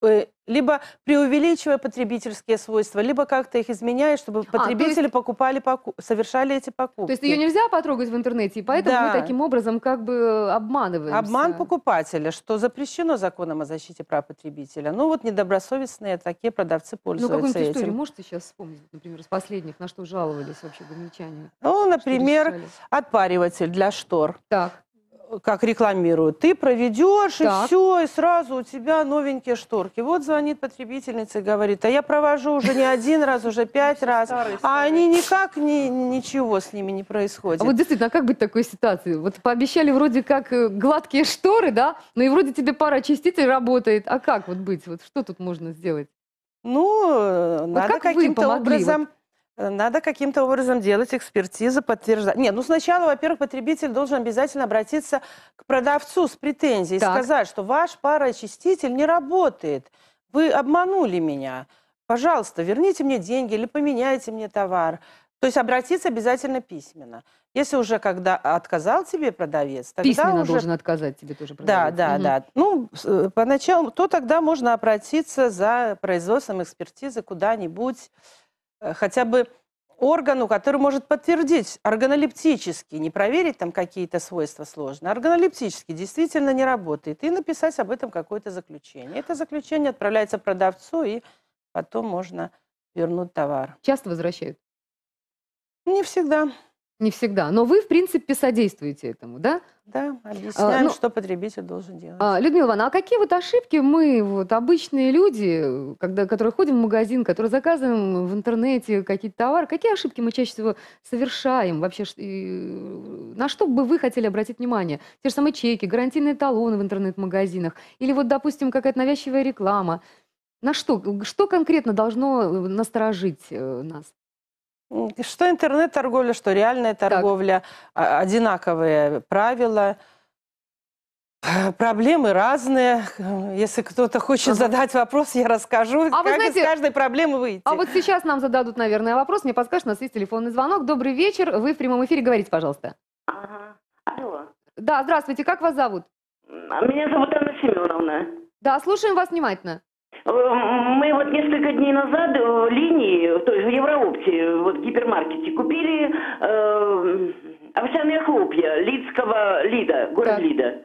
Э, либо преувеличивая потребительские свойства, либо как-то их изменяя, чтобы А, то есть- потребители покупали, поку- совершали эти покупки. То есть ее нельзя потрогать в интернете, и поэтому Да. мы таким образом как бы обманываемся. Обман покупателя, что запрещено законом о защите прав потребителя. Ну вот недобросовестные такие продавцы Ну, пользуются какую-нибудь историю можете сейчас вспомнить, например, из последних, на что жаловались вообще гомельчане? Ну, например, отпариватель для штор. Так, как рекламируют, ты проведешь, и Так. все, и сразу у тебя новенькие шторки. Вот звонит потребительница и говорит, а я провожу уже не один раз, уже пять раз, а они никак ни, ничего с ними не происходит. а вот действительно, а как быть такой ситуации? Вот пообещали вроде как э, гладкие шторы, да, но и вроде тебе пара очиститель работает. А как вот быть? Вот что тут можно сделать? Ну, э, надо как каким-то образом... Надо каким-то образом делать экспертизы, подтверждать. Нет, ну сначала, во-первых, потребитель должен обязательно обратиться к продавцу с претензией, Так. сказать, что ваш пароочиститель не работает, вы обманули меня, пожалуйста, верните мне деньги или поменяйте мне товар. То есть обратиться обязательно письменно. Если уже когда отказал тебе продавец, тогда Письменно уже должен отказать тебе тоже да, продавец. да, Мгм. да. Ну, э, поначалу, то тогда можно обратиться за производством экспертизы куда-нибудь, хотя бы органу, который может подтвердить органолептически, не проверить там какие-то свойства сложные, органолептически действительно не работает, и написать об этом какое-то заключение. Это заключение отправляется продавцу, и потом можно вернуть товар. Часто возвращают? Не всегда, Не всегда. Но вы, в принципе, содействуете этому, да? Да, объясняем, ну, что потребитель должен делать. А, Людмила Ивановна, а какие вот ошибки мы, вот обычные люди, когда, которые ходим в магазин, которые заказываем в интернете какие-то товары, какие ошибки мы чаще всего совершаем вообще? и, на что бы вы хотели обратить внимание? Те же самые чеки, гарантийные талоны в интернет-магазинах или вот, допустим, какая-то навязчивая реклама. На что? Что конкретно должно э, насторожить э, нас? Что интернет-торговля, что реальная торговля, а- одинаковые правила. Проблемы разные. Если кто-то хочет Ага. задать вопрос, я расскажу, А вы как знаете, из каждой проблемы выйти. А вот сейчас нам зададут, наверное, вопрос. Мне подскажут, у нас есть телефонный звонок. Добрый вечер. Вы в прямом эфире. Говорите, пожалуйста. Ага. Алло. Да, здравствуйте. Как вас зовут? А Меня зовут Анна Семеновна. Да, слушаем вас внимательно. Э, Мы вот несколько дней назад в линии, то есть в Евроопте, вот в гипермаркете, купили э, овсяные хлопья Лидского Лида, город Так. Лида.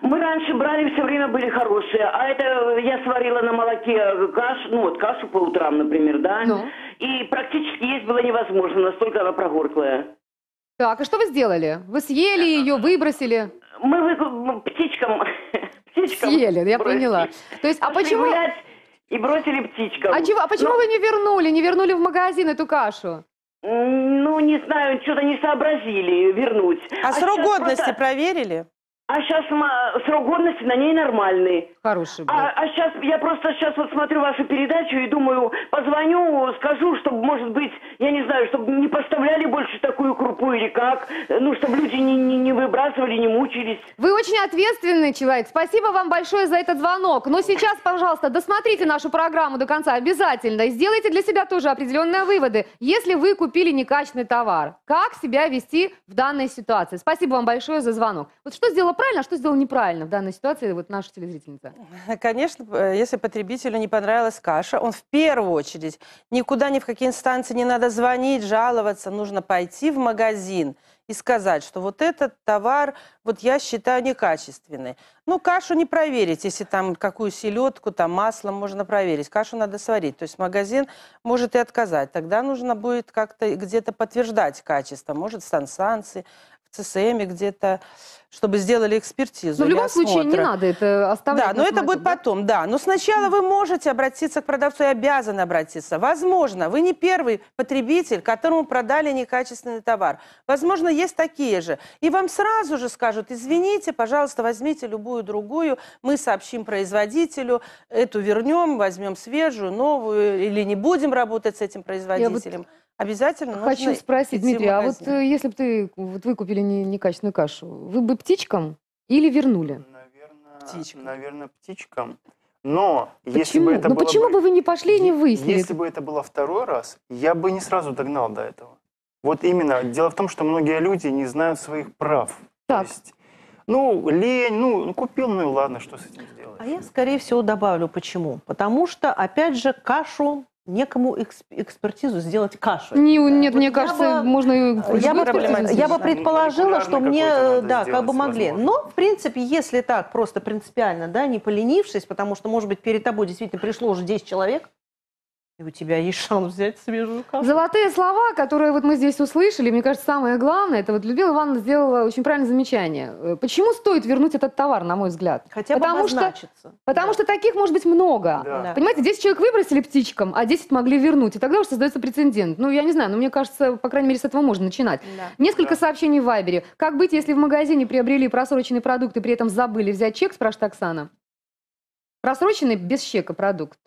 Мы раньше брали, все время были хорошие, а это я сварила на молоке кашу, ну вот кашу по утрам, например, да, Ну. и практически есть было невозможно, настолько она прогорклая. Так, и что вы сделали? Вы съели ее, выбросили? Мы птичкам Съели, я бросили. поняла. То есть, а Пошли почему, гулять и бросили птичкам. а чего, а почему Ну, вы не вернули, не вернули в магазин эту кашу? Ну, не знаю, что-то не сообразили вернуть. А срок щас годности просто- проверили? А сейчас срок годности на ней нормальный. Хороший был. А, сейчас я просто сейчас вот смотрю вашу передачу и думаю, позвоню, скажу, чтобы, может быть, я не знаю, чтобы не поставляли больше такую крупу или как, ну, чтобы люди не, не, не выбрасывали, не мучились. Вы очень ответственный человек. Спасибо вам большое за этот звонок. Но сейчас, пожалуйста, досмотрите нашу программу до конца обязательно и сделайте для себя тоже определенные выводы. Если вы купили некачественный товар, как себя вести в данной ситуации? Спасибо вам большое за звонок. Вот что сделала правильно, а что сделала неправильно в данной ситуации вот наша телезрительница? Конечно, э, если потребителю не понравилась каша, он в первую очередь никуда ни в какие инстанции не надо звонить, жаловаться, нужно пойти в магазин и сказать, что вот этот товар, вот я считаю некачественный. Ну, кашу не проверить, если там какую селедку, там масло можно проверить. Кашу надо сварить. То есть магазин может и отказать. Тогда нужно будет как-то где-то подтверждать качество. Может, в ЦСМе где-то, чтобы сделали экспертизу. Но в любом случае не надо это оставлять. Да, но это будет да? потом, да. Но сначала вы можете обратиться к продавцу и обязаны обратиться. Возможно, вы не первый потребитель, которому продали некачественный товар. Возможно, есть такие же. И вам сразу же скажут, извините, пожалуйста, возьмите любую другую, мы сообщим производителю, эту вернем, возьмем свежую, новую, или не будем работать с этим производителем. Обязательно Хочу нужно спросить, идти в Дмитрий, а вот э, если бы ты, вот вы купили не- некачественную кашу, вы бы птичкам или вернули? Наверное, Птичкам. наверное, птичкам. Но если Почему? бы это ну было почему бы вы не пошли и не выяснили? Если бы это было второй раз, я бы не сразу догнал до этого. Вот именно. Дело в том, что многие люди не знают своих прав. Так. То есть Ну, лень, ну, ну, купил, ну и ладно, что с этим сделать. А я, скорее всего, добавлю почему. Потому что, опять же, кашу некому экс- экспертизу сделать кашу. Не, нет, Вот мне я кажется, бы- можно Я бы, я бы предположила, что мне, да, как сделать, бы могли. возможно. Но, в принципе, если так, просто принципиально, да, не поленившись, потому что, может быть, перед тобой действительно пришло уже 10 человек, и у тебя есть шанс взять свежую кашу. Золотые слова, которые вот мы здесь услышали, мне кажется, самое главное, это вот Людмила Ивановна сделала очень правильное замечание. Э, Почему стоит вернуть этот товар, на мой взгляд? Хотя бы потому что- обозначиться. Потому Да. что таких может быть много. Да. Понимаете, 10 человек выбросили птичкам, а 10 могли вернуть. И тогда уже создается прецедент. Ну, я не знаю, но мне кажется, по крайней мере, с этого можно начинать. Да. Несколько Да. сообщений в Вайбере. Как быть, если в магазине приобрели просроченный продукт и при этом забыли взять чек, спрашивает Оксана. Просроченный без чека продукт.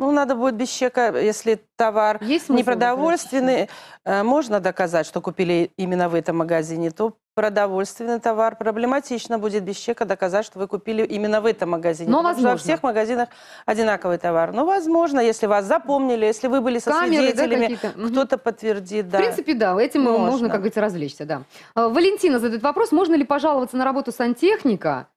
Ну, надо будет без чека, если товар Есть непродовольственный, э, можно доказать, что купили именно в этом магазине, то продовольственный товар проблематично будет без чека доказать, что вы купили именно в этом магазине. Но что во возможно. всех магазинах одинаковый товар. Ну, возможно, если вас запомнили, если вы были со Камеры, да, свидетелями? Мгм. кто-то подтвердит, да. В принципе, да, этим можно, Можно. как говорится, развлечься, да. А, Валентина задает вопрос, можно ли пожаловаться на работу сантехника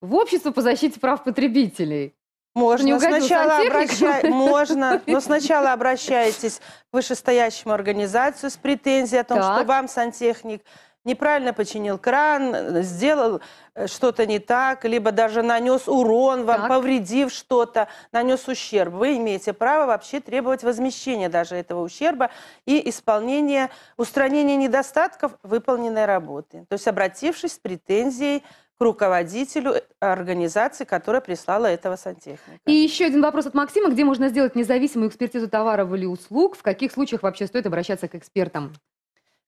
в общество по защите прав потребителей? Можно. Сначала обращай- Можно, но сначала обращайтесь к вышестоящему организацию с претензией о том, Так. что вам сантехник неправильно починил кран, сделал э, что-то не так, либо даже нанес урон вам, Так. повредив что-то, нанес ущерб. Вы имеете право вообще требовать возмещения даже этого ущерба и исполнения, устранения недостатков выполненной работы. То есть обратившись с претензией к руководителю э, организации, которая прислала этого сантехника. И еще один вопрос от Максима. Где можно сделать независимую экспертизу товаров или услуг? В каких случаях вообще стоит обращаться к экспертам?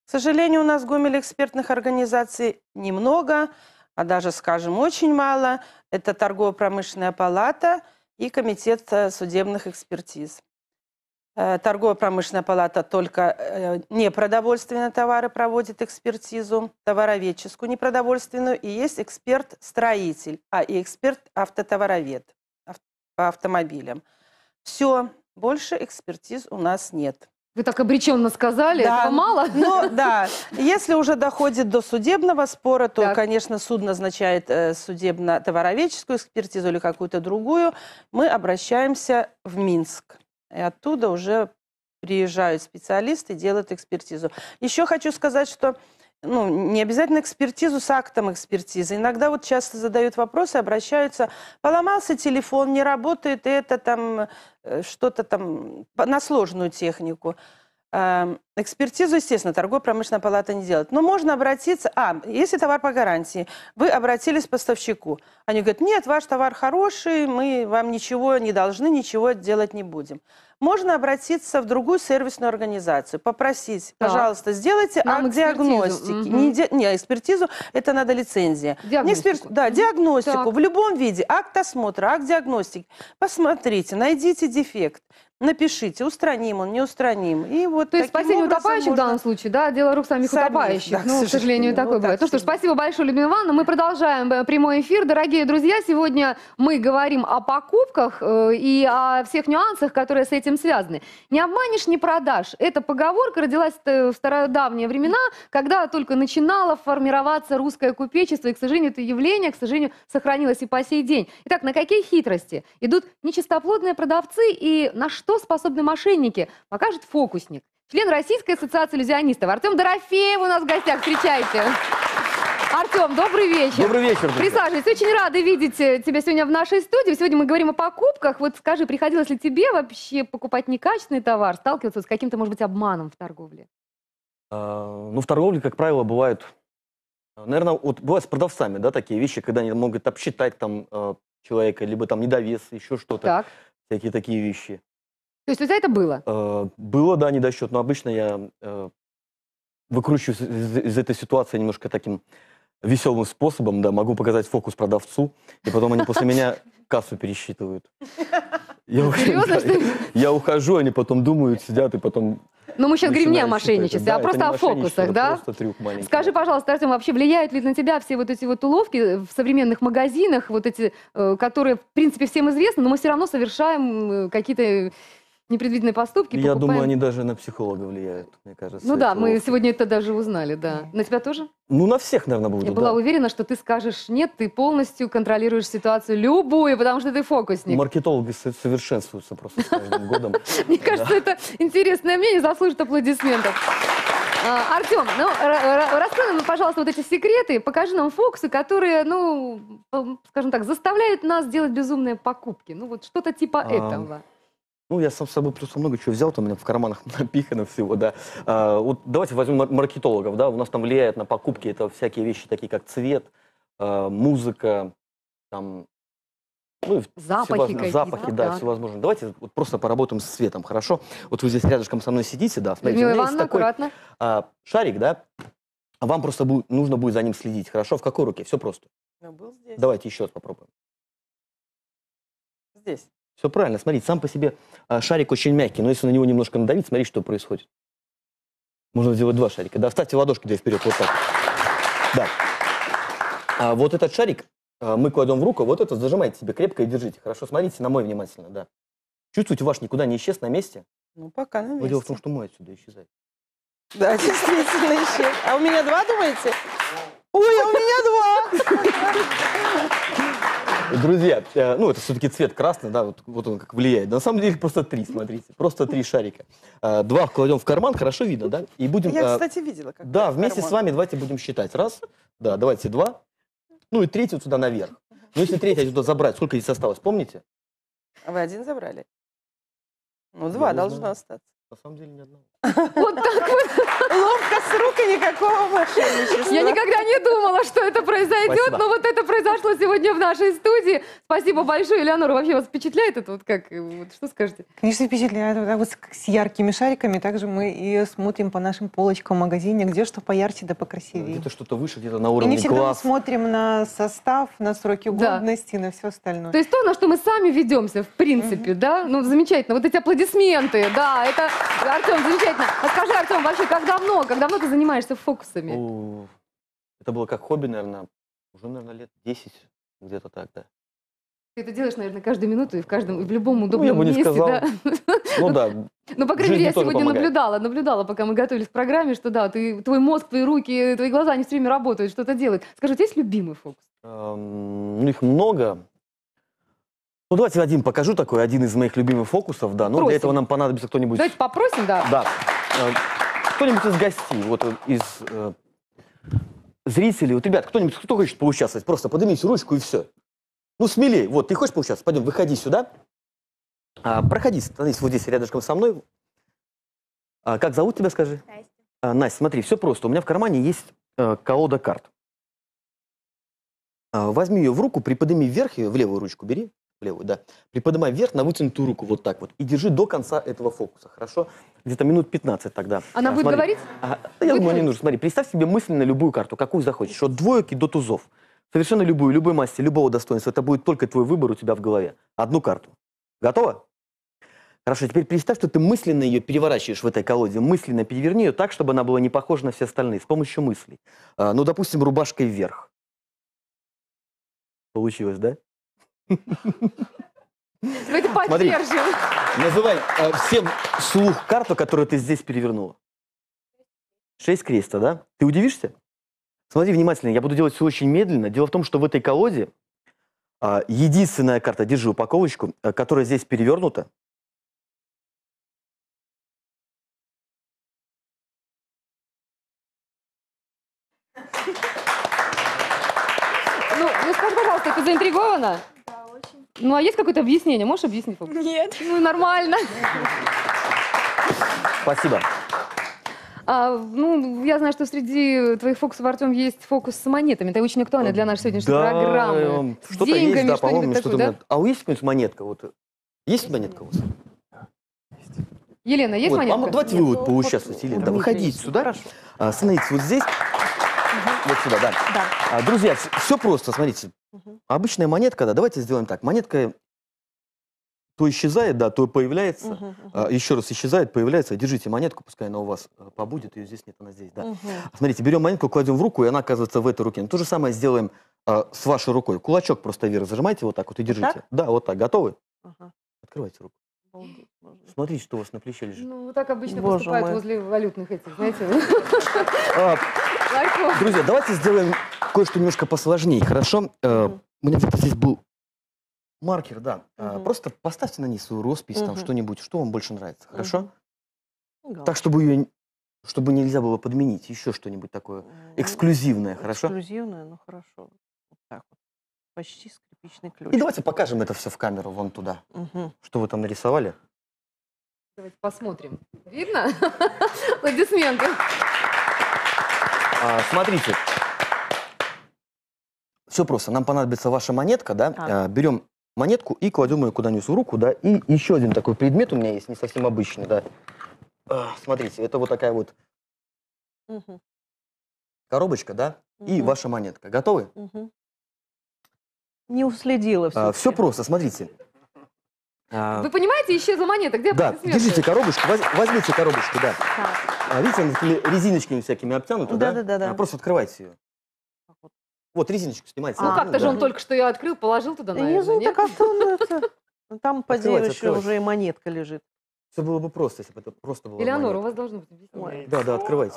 К сожалению, у нас в Гомеле экспертных организаций немного, а даже, скажем, очень мало. Это торгово-промышленная палата и комитет э, судебных экспертиз. Э, Торгово-промышленная палата только э, непродовольственные товары проводит экспертизу, товароведческую непродовольственную, и есть эксперт-строитель, а и эксперт-автотоваровед ав- по автомобилям. Все, больше экспертиз у нас нет. Вы так обреченно сказали, Да. этого мало? Ну да, если уже доходит до судебного спора, то, Так. конечно, суд назначает э, судебно-товароведческую экспертизу или какую-то другую. Мы обращаемся в Минск. И оттуда уже приезжают специалисты, делают экспертизу. Еще хочу сказать, что ну, не обязательно экспертизу с актом экспертизы. Иногда вот часто задают вопросы, обращаются, поломался телефон, не работает это, там, э, что-то там, на сложную технику. Эм, Экспертизу, естественно, торгово-промышленная палата не делает. Но можно обратиться... А, если товар по гарантии, вы обратились к поставщику. Они говорят, нет, ваш товар хороший, мы вам ничего не должны, ничего делать не будем. Можно обратиться в другую сервисную организацию, попросить, Так. пожалуйста, сделайте Нам акт экспертизу, диагностики. мгм. Не, ди- не, экспертизу, это надо лицензия. Не Диагностику. экспер- Да, диагностику Так. в любом виде. Акт осмотра, акт диагностики. Посмотрите, найдите дефект, напишите, устраним он, не устраним. И вот То есть спасение утопающих в можно- данном случае, да, дело рук самих Самих, утопающих. да, к ну, к сожалению, сожалению. такое Вот так бывает. Ну что ж, спасибо большое, Людмила Ивановна. Мы продолжаем э, прямой эфир. Дорогие друзья, сегодня мы говорим о покупках э, и о всех нюансах, которые с этим связаны. Не обманешь, не продашь. Эта поговорка родилась э, в стародавние времена, когда только начинало формироваться русское купечество, и, к сожалению, это явление, к сожалению, сохранилось и по сей день. Итак, на какие хитрости идут нечистоплотные продавцы и на что способны мошенники, покажет фокусник. Член Российской ассоциации иллюзионистов Артем Дорофеев у нас в гостях. Встречайте. Артем, добрый вечер. Добрый вечер. друзья. Присаживайся. Очень рада видеть э, тебя сегодня в нашей студии. Сегодня мы говорим о покупках. Вот скажи, приходилось ли тебе вообще покупать некачественный товар, сталкиваться с каким-то, может быть, обманом в торговле? А, Ну, в торговле, как правило, бывают, наверное, вот бывают с продавцами, да, такие вещи, когда они могут обсчитать там э, человека, либо там недовес, еще что-то, Так. всякие такие вещи. То есть у тебя это было? Э, Было, да, недосчет, но обычно я э, выкручиваюсь из, из этой ситуации немножко таким веселым способом, да, могу показать фокус продавцу, и потом они после меня кассу пересчитывают. Я, ух- Серьезно, да, что ли? я- ухожу, они потом думают, сидят и потом Но мы сейчас говорим не о мошенничестве, Да, а просто о фокусах, да? Просто трюк маленький. Скажи, пожалуйста, Артем, вообще влияют ли на тебя все вот эти вот уловки в современных магазинах, вот эти, э, которые, в принципе, всем известны, но мы все равно совершаем э, какие-то непредвиденные поступки. Я покупаем- думаю, они даже на психолога влияют, мне кажется. Ну да, эти мы сегодня это даже узнали, да. На тебя тоже? Ну, на всех, наверное, будут, Я была да. уверена, что ты скажешь нет, ты полностью контролируешь ситуацию любую, потому что ты фокусник. Маркетологи со- совершенствуются просто с каждым годом. Мне кажется, это интересное мнение, заслужит аплодисментов. А, Артем, ну, ра- ра- раскрой нам, пожалуйста, вот эти секреты, покажи нам фокусы, которые, ну, скажем так, заставляют нас делать безумные покупки. Ну, вот что-то типа А, этого. Ну, я сам с собой просто много чего взял, там у меня в карманах напихано всего, да. А, вот давайте возьмем мар- маркетологов, да, у нас там влияет на покупки это всякие вещи, такие как цвет, а, музыка, там, ну, Запахи всевоз- какие-то, запахи, да, так. всевозможные. Давайте вот просто поработаем с цветом, хорошо? Вот вы здесь рядышком со мной сидите, да, смотрите, Людмила у меня есть Ивановна, такой аккуратно. а, шарик, да, а вам просто будет, нужно будет за ним следить, хорошо? В какой руке? Все просто. Ну, был здесь. Давайте еще раз попробуем. Здесь. Все правильно, смотрите, сам по себе а, шарик очень мягкий, но если на него немножко надавить, смотрите, что происходит. Можно сделать два шарика. Да, вставьте ладошки две вперед, вот так. Да. А вот этот шарик а, мы кладем в руку, вот это зажимайте себе крепко и держите. Хорошо, смотрите на мой внимательно, да. Чувствуете, ваш никуда не исчез на месте? Ну, пока на Но месте. дело в том, что мой отсюда исчезает. Да, действительно еще. А у меня два, думаете? Ой, а у меня два! Друзья, э, ну это все-таки цвет красный, да, вот, вот он как влияет. На самом деле просто три, смотрите, просто три шарика. Э, Два кладем в карман, хорошо видно, да? И будем... Я, э, кстати, видела. Как Да, вместе с карман. вами давайте будем считать. Раз, да, давайте два. Ну и третий вот сюда наверх. Ну если третий сюда забрать, сколько здесь осталось, помните? А вы один забрали? Ну, два должно остаться. На самом деле ни одного. Вот так вот. Ловко с рук и никакого мошенничества. Я никогда не думала, что это произойдет, Спасибо. но вот это произошло сегодня в нашей студии. Спасибо большое, Элеонора. Вообще вас впечатляет это? Вот как? э, Вот что скажете? Конечно, впечатляет. Вот вот с, яркими шариками. Также мы и смотрим по нашим полочкам в магазине, где что поярче да покрасивее. Где-то что-то выше, где-то на И не уровне всегда мы глаз. смотрим на состав, на сроки Да. годности, на все остальное. То есть то, на что мы сами ведемся, в принципе, да? Ну, замечательно. Вот эти аплодисменты, да, это, Артем, замечательно. А скажи, Артем, вообще, как давно, как давно ты занимаешься фокусами? О, Это было как хобби, наверное, уже, наверное, лет 10, где-то так, да. Ты это делаешь, наверное, каждую минуту и в каждом, и в любом Ну, удобном я бы не месте, сказал. да? Ну да, Ну, по крайней мере, я сегодня помогает. наблюдала, наблюдала, пока мы готовились к программе, что да, ты, твой мозг, твои руки, твои глаза, они все время работают, что-то делают. Скажи, у тебя есть любимый фокус? эм, ну их много. Ну давайте один покажу такой, один из моих любимых фокусов, да. Ну Просим. для этого нам понадобится кто-нибудь... Давайте попросим, да. Да. Э, Кто-нибудь из гостей, вот э, из э, зрителей, вот, ребят, кто-нибудь, кто хочет поучаствовать, просто поднимите ручку и все. Ну, смелее. Вот, ты хочешь поучаствовать? Пойдем, выходи сюда. А, проходи, становись вот здесь рядышком со мной. А, как зовут тебя, скажи? Настя. А, Настя, смотри, все просто. У меня в кармане есть э, колода карт. А, возьми ее в руку, приподними вверх ее, в левую ручку бери, левую, да. Приподнимай вверх на вытянутую руку, вот так вот. И держи до конца этого фокуса, хорошо? Где-то минут 15 тогда. Она А, будет смотри. говорить? Да я Будет думаю, не нужно. Смотри, представь себе мысленно любую карту, какую захочешь. От двоек до тузов. Совершенно любую, любой масти, любого достоинства. Это будет только твой выбор у тебя в голове. Одну карту. Готово? Хорошо, теперь представь, что ты мысленно ее переворачиваешь в этой колоде. Мысленно переверни ее так, чтобы она была не похожа на все остальные, с помощью мыслей. А, ну, допустим, рубашкой вверх. Получилось, да? Смотри. поддержим. Называй э, всем вслух карту, которую ты здесь перевернула. Шесть креста, да? Ты удивишься? Смотри внимательно, я буду делать все очень медленно. Дело в том, что в этой колоде а, единственная карта, держи упаковочку, э, которая здесь перевернута. Ну, ну скажи, пожалуйста, ты заинтригована? Ну, а есть какое-то объяснение? Можешь объяснить? фокус? Нет. Ну, нормально. Спасибо. А, ну, я знаю, что среди твоих фокусов, Артем, есть фокус с монетами. Это очень актуально для нашей сегодняшней Да, программы. С Что-то деньгами, есть, да, что-нибудь по-моему, что-то. да? А у есть какая-нибудь монетка? Вот. Есть монетка у вас? Елена, есть Вот, монетка? мама, давайте вы вот поучаствуйте, Елена. Да, выходите сюда. А, становитесь вот здесь. Вот сюда, да. Да. А, друзья, все просто, смотрите. Мгм. Обычная монетка, да, давайте сделаем так. Монетка то исчезает, да, то появляется. Мгм, мгм. А, еще раз исчезает, появляется. Держите монетку, пускай она у вас э, побудет. Ее здесь нет, она здесь, да. Мгм. Смотрите, берем монетку, кладем в руку, и она оказывается в этой руке. Ну, то же самое сделаем а, с вашей рукой. Кулачок просто вверх зажимайте вот так вот и держите. так? Да, вот так. Готовы? Ага. Открывайте руку. Обалдеть можно. Смотрите, что у вас на плече лежит. Ну, так обычно Боже поступают мой. возле валютных этих, знаете, А, друзья, давайте сделаем кое-что немножко посложнее, хорошо? Э. У меня где-то здесь был маркер, да. А. Просто поставьте на ней свою роспись, там что-нибудь, что вам больше нравится, хорошо? Так, чтобы ее, чтобы нельзя было подменить, еще что-нибудь такое эксклюзивное, хорошо? Эксклюзивное, ну хорошо. Вот так вот. Почти скрипичный ключ. И давайте покажем это все в камеру, вон туда. Мгм. Что вы там нарисовали? Давайте посмотрим. Видно? Аплодисменты. А, смотрите. Все просто. Нам понадобится ваша монетка, да? Так. А, берем монетку и кладем ее куда-нибудь в руку, да? И еще один такой предмет у меня есть, не совсем обычный, да? А, смотрите, это вот такая вот Мгм. коробочка, да? И Мгм. ваша монетка. Готовы? Мгм. Не уследила все все. просто, смотрите. А, Вы понимаете, исчезла монета. Где да, держите коробочку, воз- возьмите коробочку, да. Так. А, видите, она резиночками всякими обтянута, да? Да-да-да-да. А, просто открывайте ее. вот. Резиночку снимайте. Ну, А, как-то же да. он только что ее открыл, положил туда, Да наверное, ну, нет? так это- ну, Там под Открывайте, еще уже и монетка лежит. Все было бы просто, если бы это просто было. Элеонора, у вас должно быть объяснение. Да, да, открывайте.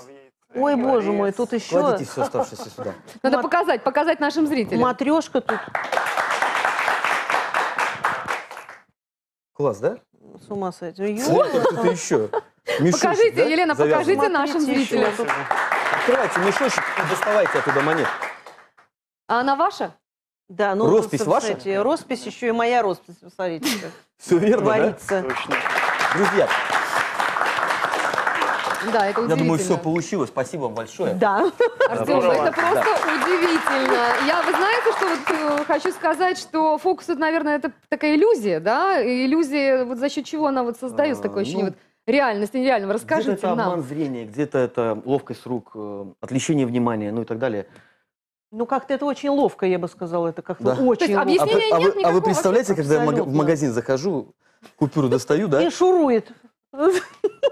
Ой, боже мой, тут еще Кладите все оставшееся сюда. Надо Мат- показать, показать нашим зрителям. матрешка тут. Класс, да? С ума сойти. Смотрите, тут Ё- еще. Мешочек, Покажите, да, Елена, покажите нашим Смотрите еще зрителям. Открывайте мешочек и доставайте оттуда монет. А она ваша? Да, ну Роспись тут, ваша? кстати, Роспись еще и моя роспись, посмотрите, как Все верно, да? творится. Точно. Друзья, Да, это я думаю, все удивительно. получилось. Спасибо вам большое. Да. Артем, это просто удивительно. Я, вы знаете, что вот э, хочу сказать, что фокус, это, наверное, это такая иллюзия, да? И Иллюзия, вот за счет чего она вот создается, А, такое ощущение, ну, вот реальности нереального. Где-то Расскажите это обман нам. зрения, где-то это ловкость рук, э, отвлечение внимания, ну и так далее. Ну, как-то это очень ловко, я бы сказала. Это как-то Да. очень есть ловко. А вы, Объяснения а вы- нет а вы представляете, когда я в мага- в абсолютно. магазин захожу, купюру достаю, да? И шурует.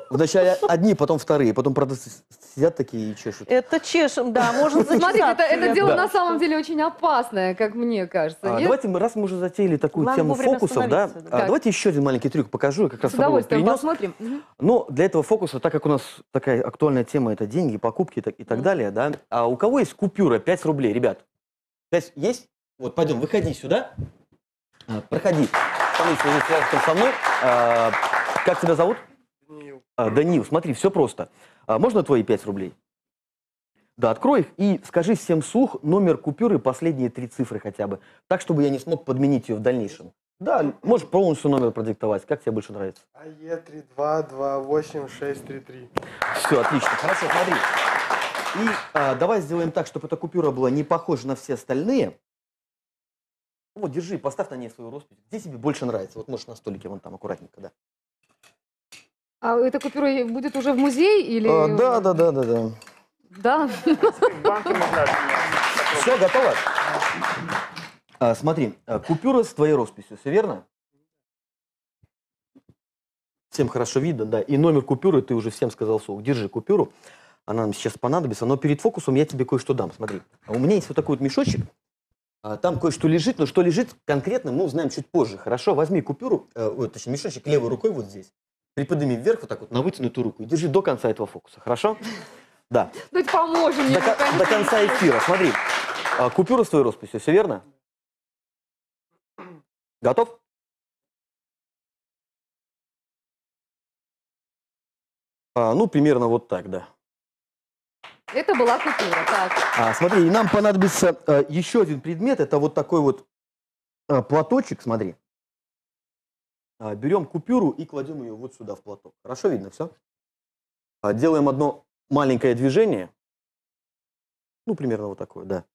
Вначале одни, потом вторые, потом продавцы сидят такие и чешут. Это чешем, да, можно. Смотрите, это, это дело Да. на самом деле очень опасное, как мне кажется. А, нет? давайте мы, раз мы уже затеяли такую Главное тему вовремя фокусов, да, остановиться, а, да. давайте еще один маленький трюк покажу, я как раз С собой удовольствием принес. посмотрим. Мгм. Но для этого фокуса, так как у нас такая актуальная тема, это деньги, покупки и так, и так далее, да, а у кого есть купюра 5 рублей, ребят? 5 есть? Вот, пойдем, выходи сюда, А, проходи, становись вот здесь рядом со мной. А, как тебя зовут? А, Данил, смотри, все просто. А, можно твои 5 рублей? Да, открой их и скажи всем вслух номер купюры, последние три цифры хотя бы, так, чтобы я не смог подменить ее в дальнейшем. Да, можешь полностью номер продиктовать, как тебе больше нравится. АЕ 322863. Все, отлично. Хорошо, смотри. И а, давай сделаем так, чтобы эта купюра была не похожа на все остальные. Вот, держи, поставь на ней свою роспись. Где тебе больше нравится? Вот можешь на столике вон там аккуратненько, да. А эта купюра будет уже в музей или... А, да, да, да, да, да. Да? В банке можно обменять. Все, готово? А, смотри, а, купюра с твоей росписью, все верно? Всем хорошо видно, да. И номер купюры ты уже всем сказал вслух. Держи купюру, она нам сейчас понадобится. Но перед фокусом я тебе кое-что дам. Смотри, А у меня есть вот такой вот мешочек. А, Там кое-что лежит, но что лежит конкретно, мы узнаем чуть позже. Хорошо, возьми купюру, э, ой, точнее мешочек левой рукой вот здесь. Приподними вверх вот так вот на вытянутую руку и держи до конца этого фокуса. Хорошо? Да. Давайте поможем мне. До, ко- пока до конца эфира. Смотри, а, купюра с твоей росписью, все верно? Готов? А, ну, примерно вот так, да. Это была купюра, так. А, смотри, и нам понадобится а, еще один предмет. Это вот такой вот а, платочек, смотри. А, берем купюру и кладем ее вот сюда в платок. Хорошо видно все? делаем одно маленькое движение. Ну, примерно вот такое, да.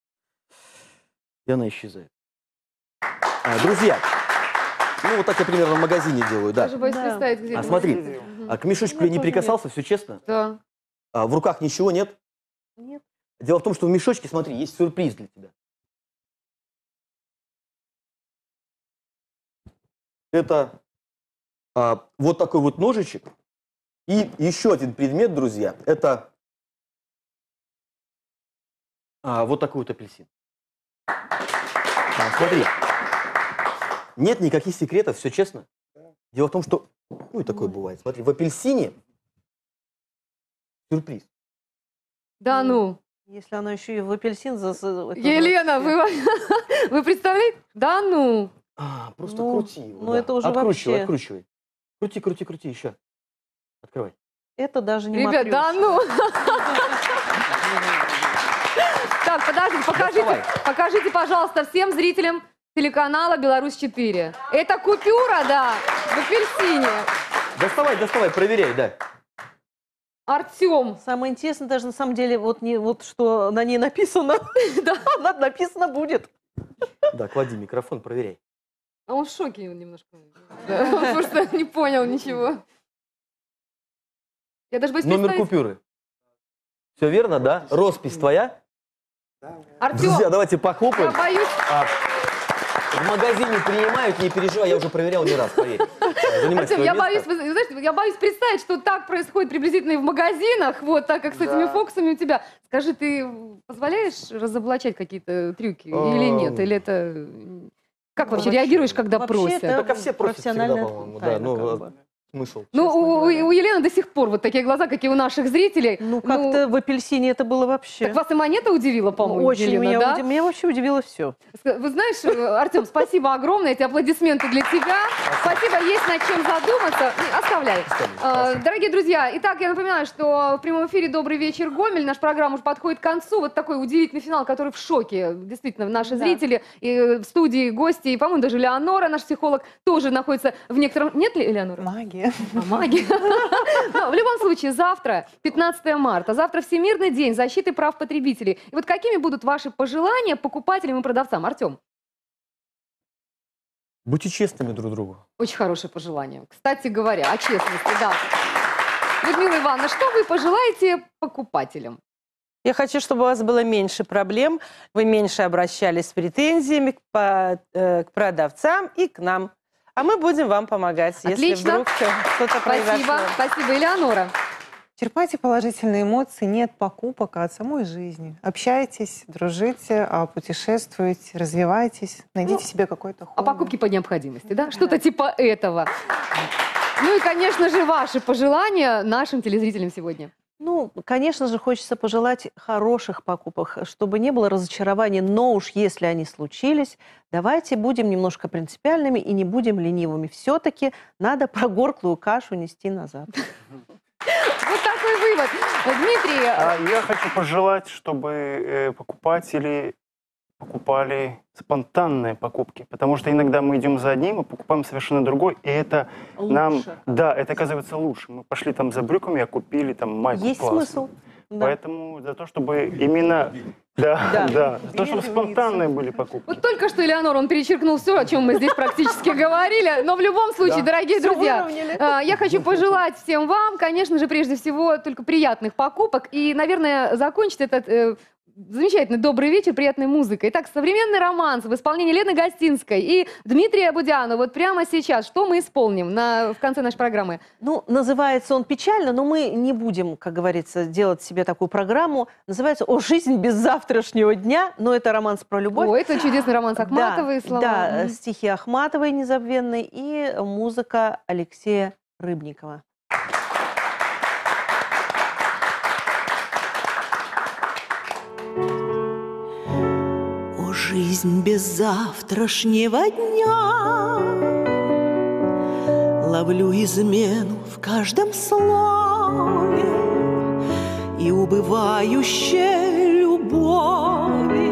И она исчезает. А, друзья, ну вот так я примерно в магазине делаю, да. Даже боюсь Да. представить, где А смотри. А к мешочку меня я не тоже нет. прикасался, все честно. Да. А, в руках ничего нет. Нет. Дело в том, что в мешочке, смотри, есть сюрприз для тебя. Это а, вот такой вот ножичек. И еще один предмет, друзья, это а, вот такой вот апельсин. А, смотри, нет никаких секретов, все честно. Дело в том, что, ну и такое бывает. Смотри, в апельсине сюрприз. Да ну. Если оно еще и в апельсин... За, это Елена, вы, вы представляете? Да ну. А, просто Ну, крути его. ну да. это уже Откручивай, вообще- откручивай. Крути, крути, крути, еще. Открывай. Это даже не Ребят, да матрешка. ну. Так, подождите, покажите, Доставай. покажите, пожалуйста, всем зрителям телеканала «Беларусь-4». Это купюра, да, в апельсине. Доставай, доставай, проверяй, да. Артем. Самое интересное даже на самом деле, вот, не, вот что на ней написано, Да. она написано будет. Да, клади микрофон, проверяй. А он в шоке немножко. Он просто не понял ничего. Я даже боюсь Номер представить. купюры. Все верно, да? Роспись твоя? Артем, Друзья, давайте я похлопаем. боюсь. А, в магазине принимают, не переживай, я уже проверял не раз, поверь. Артем, я боюсь, вы знаете, я боюсь представить, что так происходит приблизительно и в магазинах, вот так как с этими Да. фокусами у тебя. Скажи, ты позволяешь разоблачать какие-то трюки или Эм. нет? Или это... м, Как Ну, вообще вообще- реагируешь, когда вообще просят? это а все просят всегда, профессиональная по-моему, да, тайна, ну, как бы. Смысл. Ну, у, говоря. у Елены до сих пор вот такие глаза, как и у наших зрителей. Ну, как-то в апельсине это было вообще. Так вас и монета удивила, по-моему, Очень Елена, меня, да? уди- меня вообще удивило все. Вы знаешь, Артем, спасибо огромное. Эти аплодисменты для тебя. Спасибо, есть над чем задуматься. Не, Оставляй. А, Дорогие друзья, итак, я напоминаю, что в прямом эфире «Добрый вечер, Гомель». Наша программа уже подходит к концу. Вот такой удивительный финал, который в шоке. Действительно, наши Да. зрители и в студии гости, и, по-моему, даже Леонора, наш психолог, тоже находится в некотором... Нет ли Леонора? Магия. А, магия. Но в любом случае, завтра, 15 марта, завтра Всемирный день защиты прав потребителей. И вот какими будут ваши пожелания покупателям и продавцам? Артем, Будьте честными друг другу. очень хорошее пожелание. Кстати говоря, о честности, да. Людмила Ивановна, что вы пожелаете покупателям? Я хочу, чтобы у вас было меньше проблем, вы меньше обращались с претензиями к, по- э, к продавцам и к нам. А мы будем вам помогать, если Отлично. вдруг э, что-то Спасибо, произошло. спасибо, Элеонора. Черпайте положительные эмоции не от покупок, а от самой жизни. Общайтесь, дружите, а, путешествуйте, развивайтесь, найдите Ну, себе какое-то А хобби. покупки по необходимости, да? Что-то типа этого. Ну и, конечно же, ваши пожелания нашим телезрителям сегодня. Ну, конечно же, хочется пожелать хороших покупок, чтобы не было разочарований, но уж если они случились, давайте будем немножко принципиальными и не будем ленивыми. Все-таки надо прогорклую кашу нести назад. Вот такой вывод. Дмитрий, А я хочу пожелать, чтобы э, покупатели покупали спонтанные покупки, потому что иногда мы идем за одним и покупаем совершенно другой, и это нам, да, это оказывается лучше. Мы пошли там за брюками, а купили там майку Есть классную. смысл. Да. Поэтому за то, чтобы именно, да, Да. да, за то, чтобы Две спонтанные были покупки. Вот только что Элеонор, он перечеркнул все, о чем мы здесь практически говорили. Но в любом случае, Да. дорогие друзья, выровняли. а, я хочу пожелать всем вам, конечно же, прежде всего, только приятных покупок. И, наверное, закончить этот э, замечательный добрый вечер приятной музыкой. Итак, современный романс в исполнении Лены Гостинской и Дмитрия Будяна. Вот прямо сейчас, что мы исполним на, в конце нашей программы? Ну, называется он печально, но мы не будем, как говорится, делать себе такую программу. Называется «О, жизнь без завтрашнего дня», но это романс про любовь. О, это чудесный романс Ахматовой. Да, слова. да, стихи Ахматовой незабвенной и музыка Алексея Рыбникова. Жизнь без завтрашнего дня. Ловлю измену в каждом слове И убывающей любови.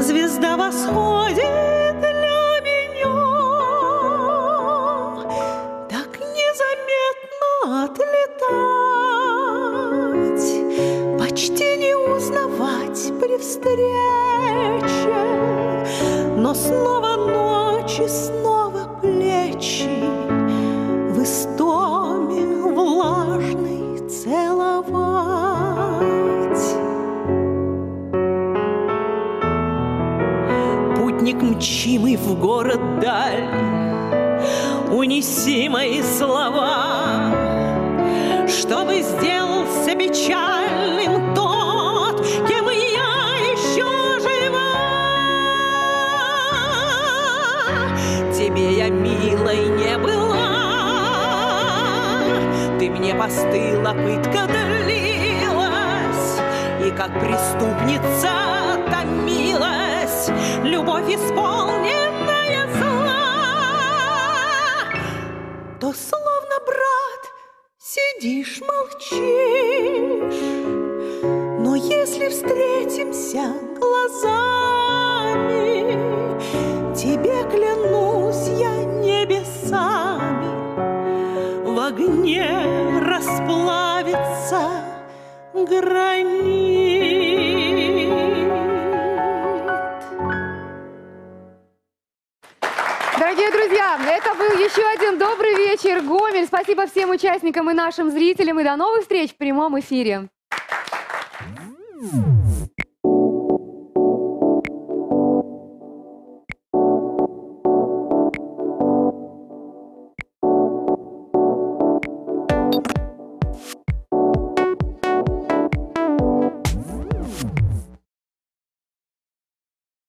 Звезда восходит для меня Так незаметно отлетать Почти не узнавать при встрече снова ночь и снова преступница томилась, любовь исполнилась. участникам и нашим зрителям. И до новых встреч в прямом эфире.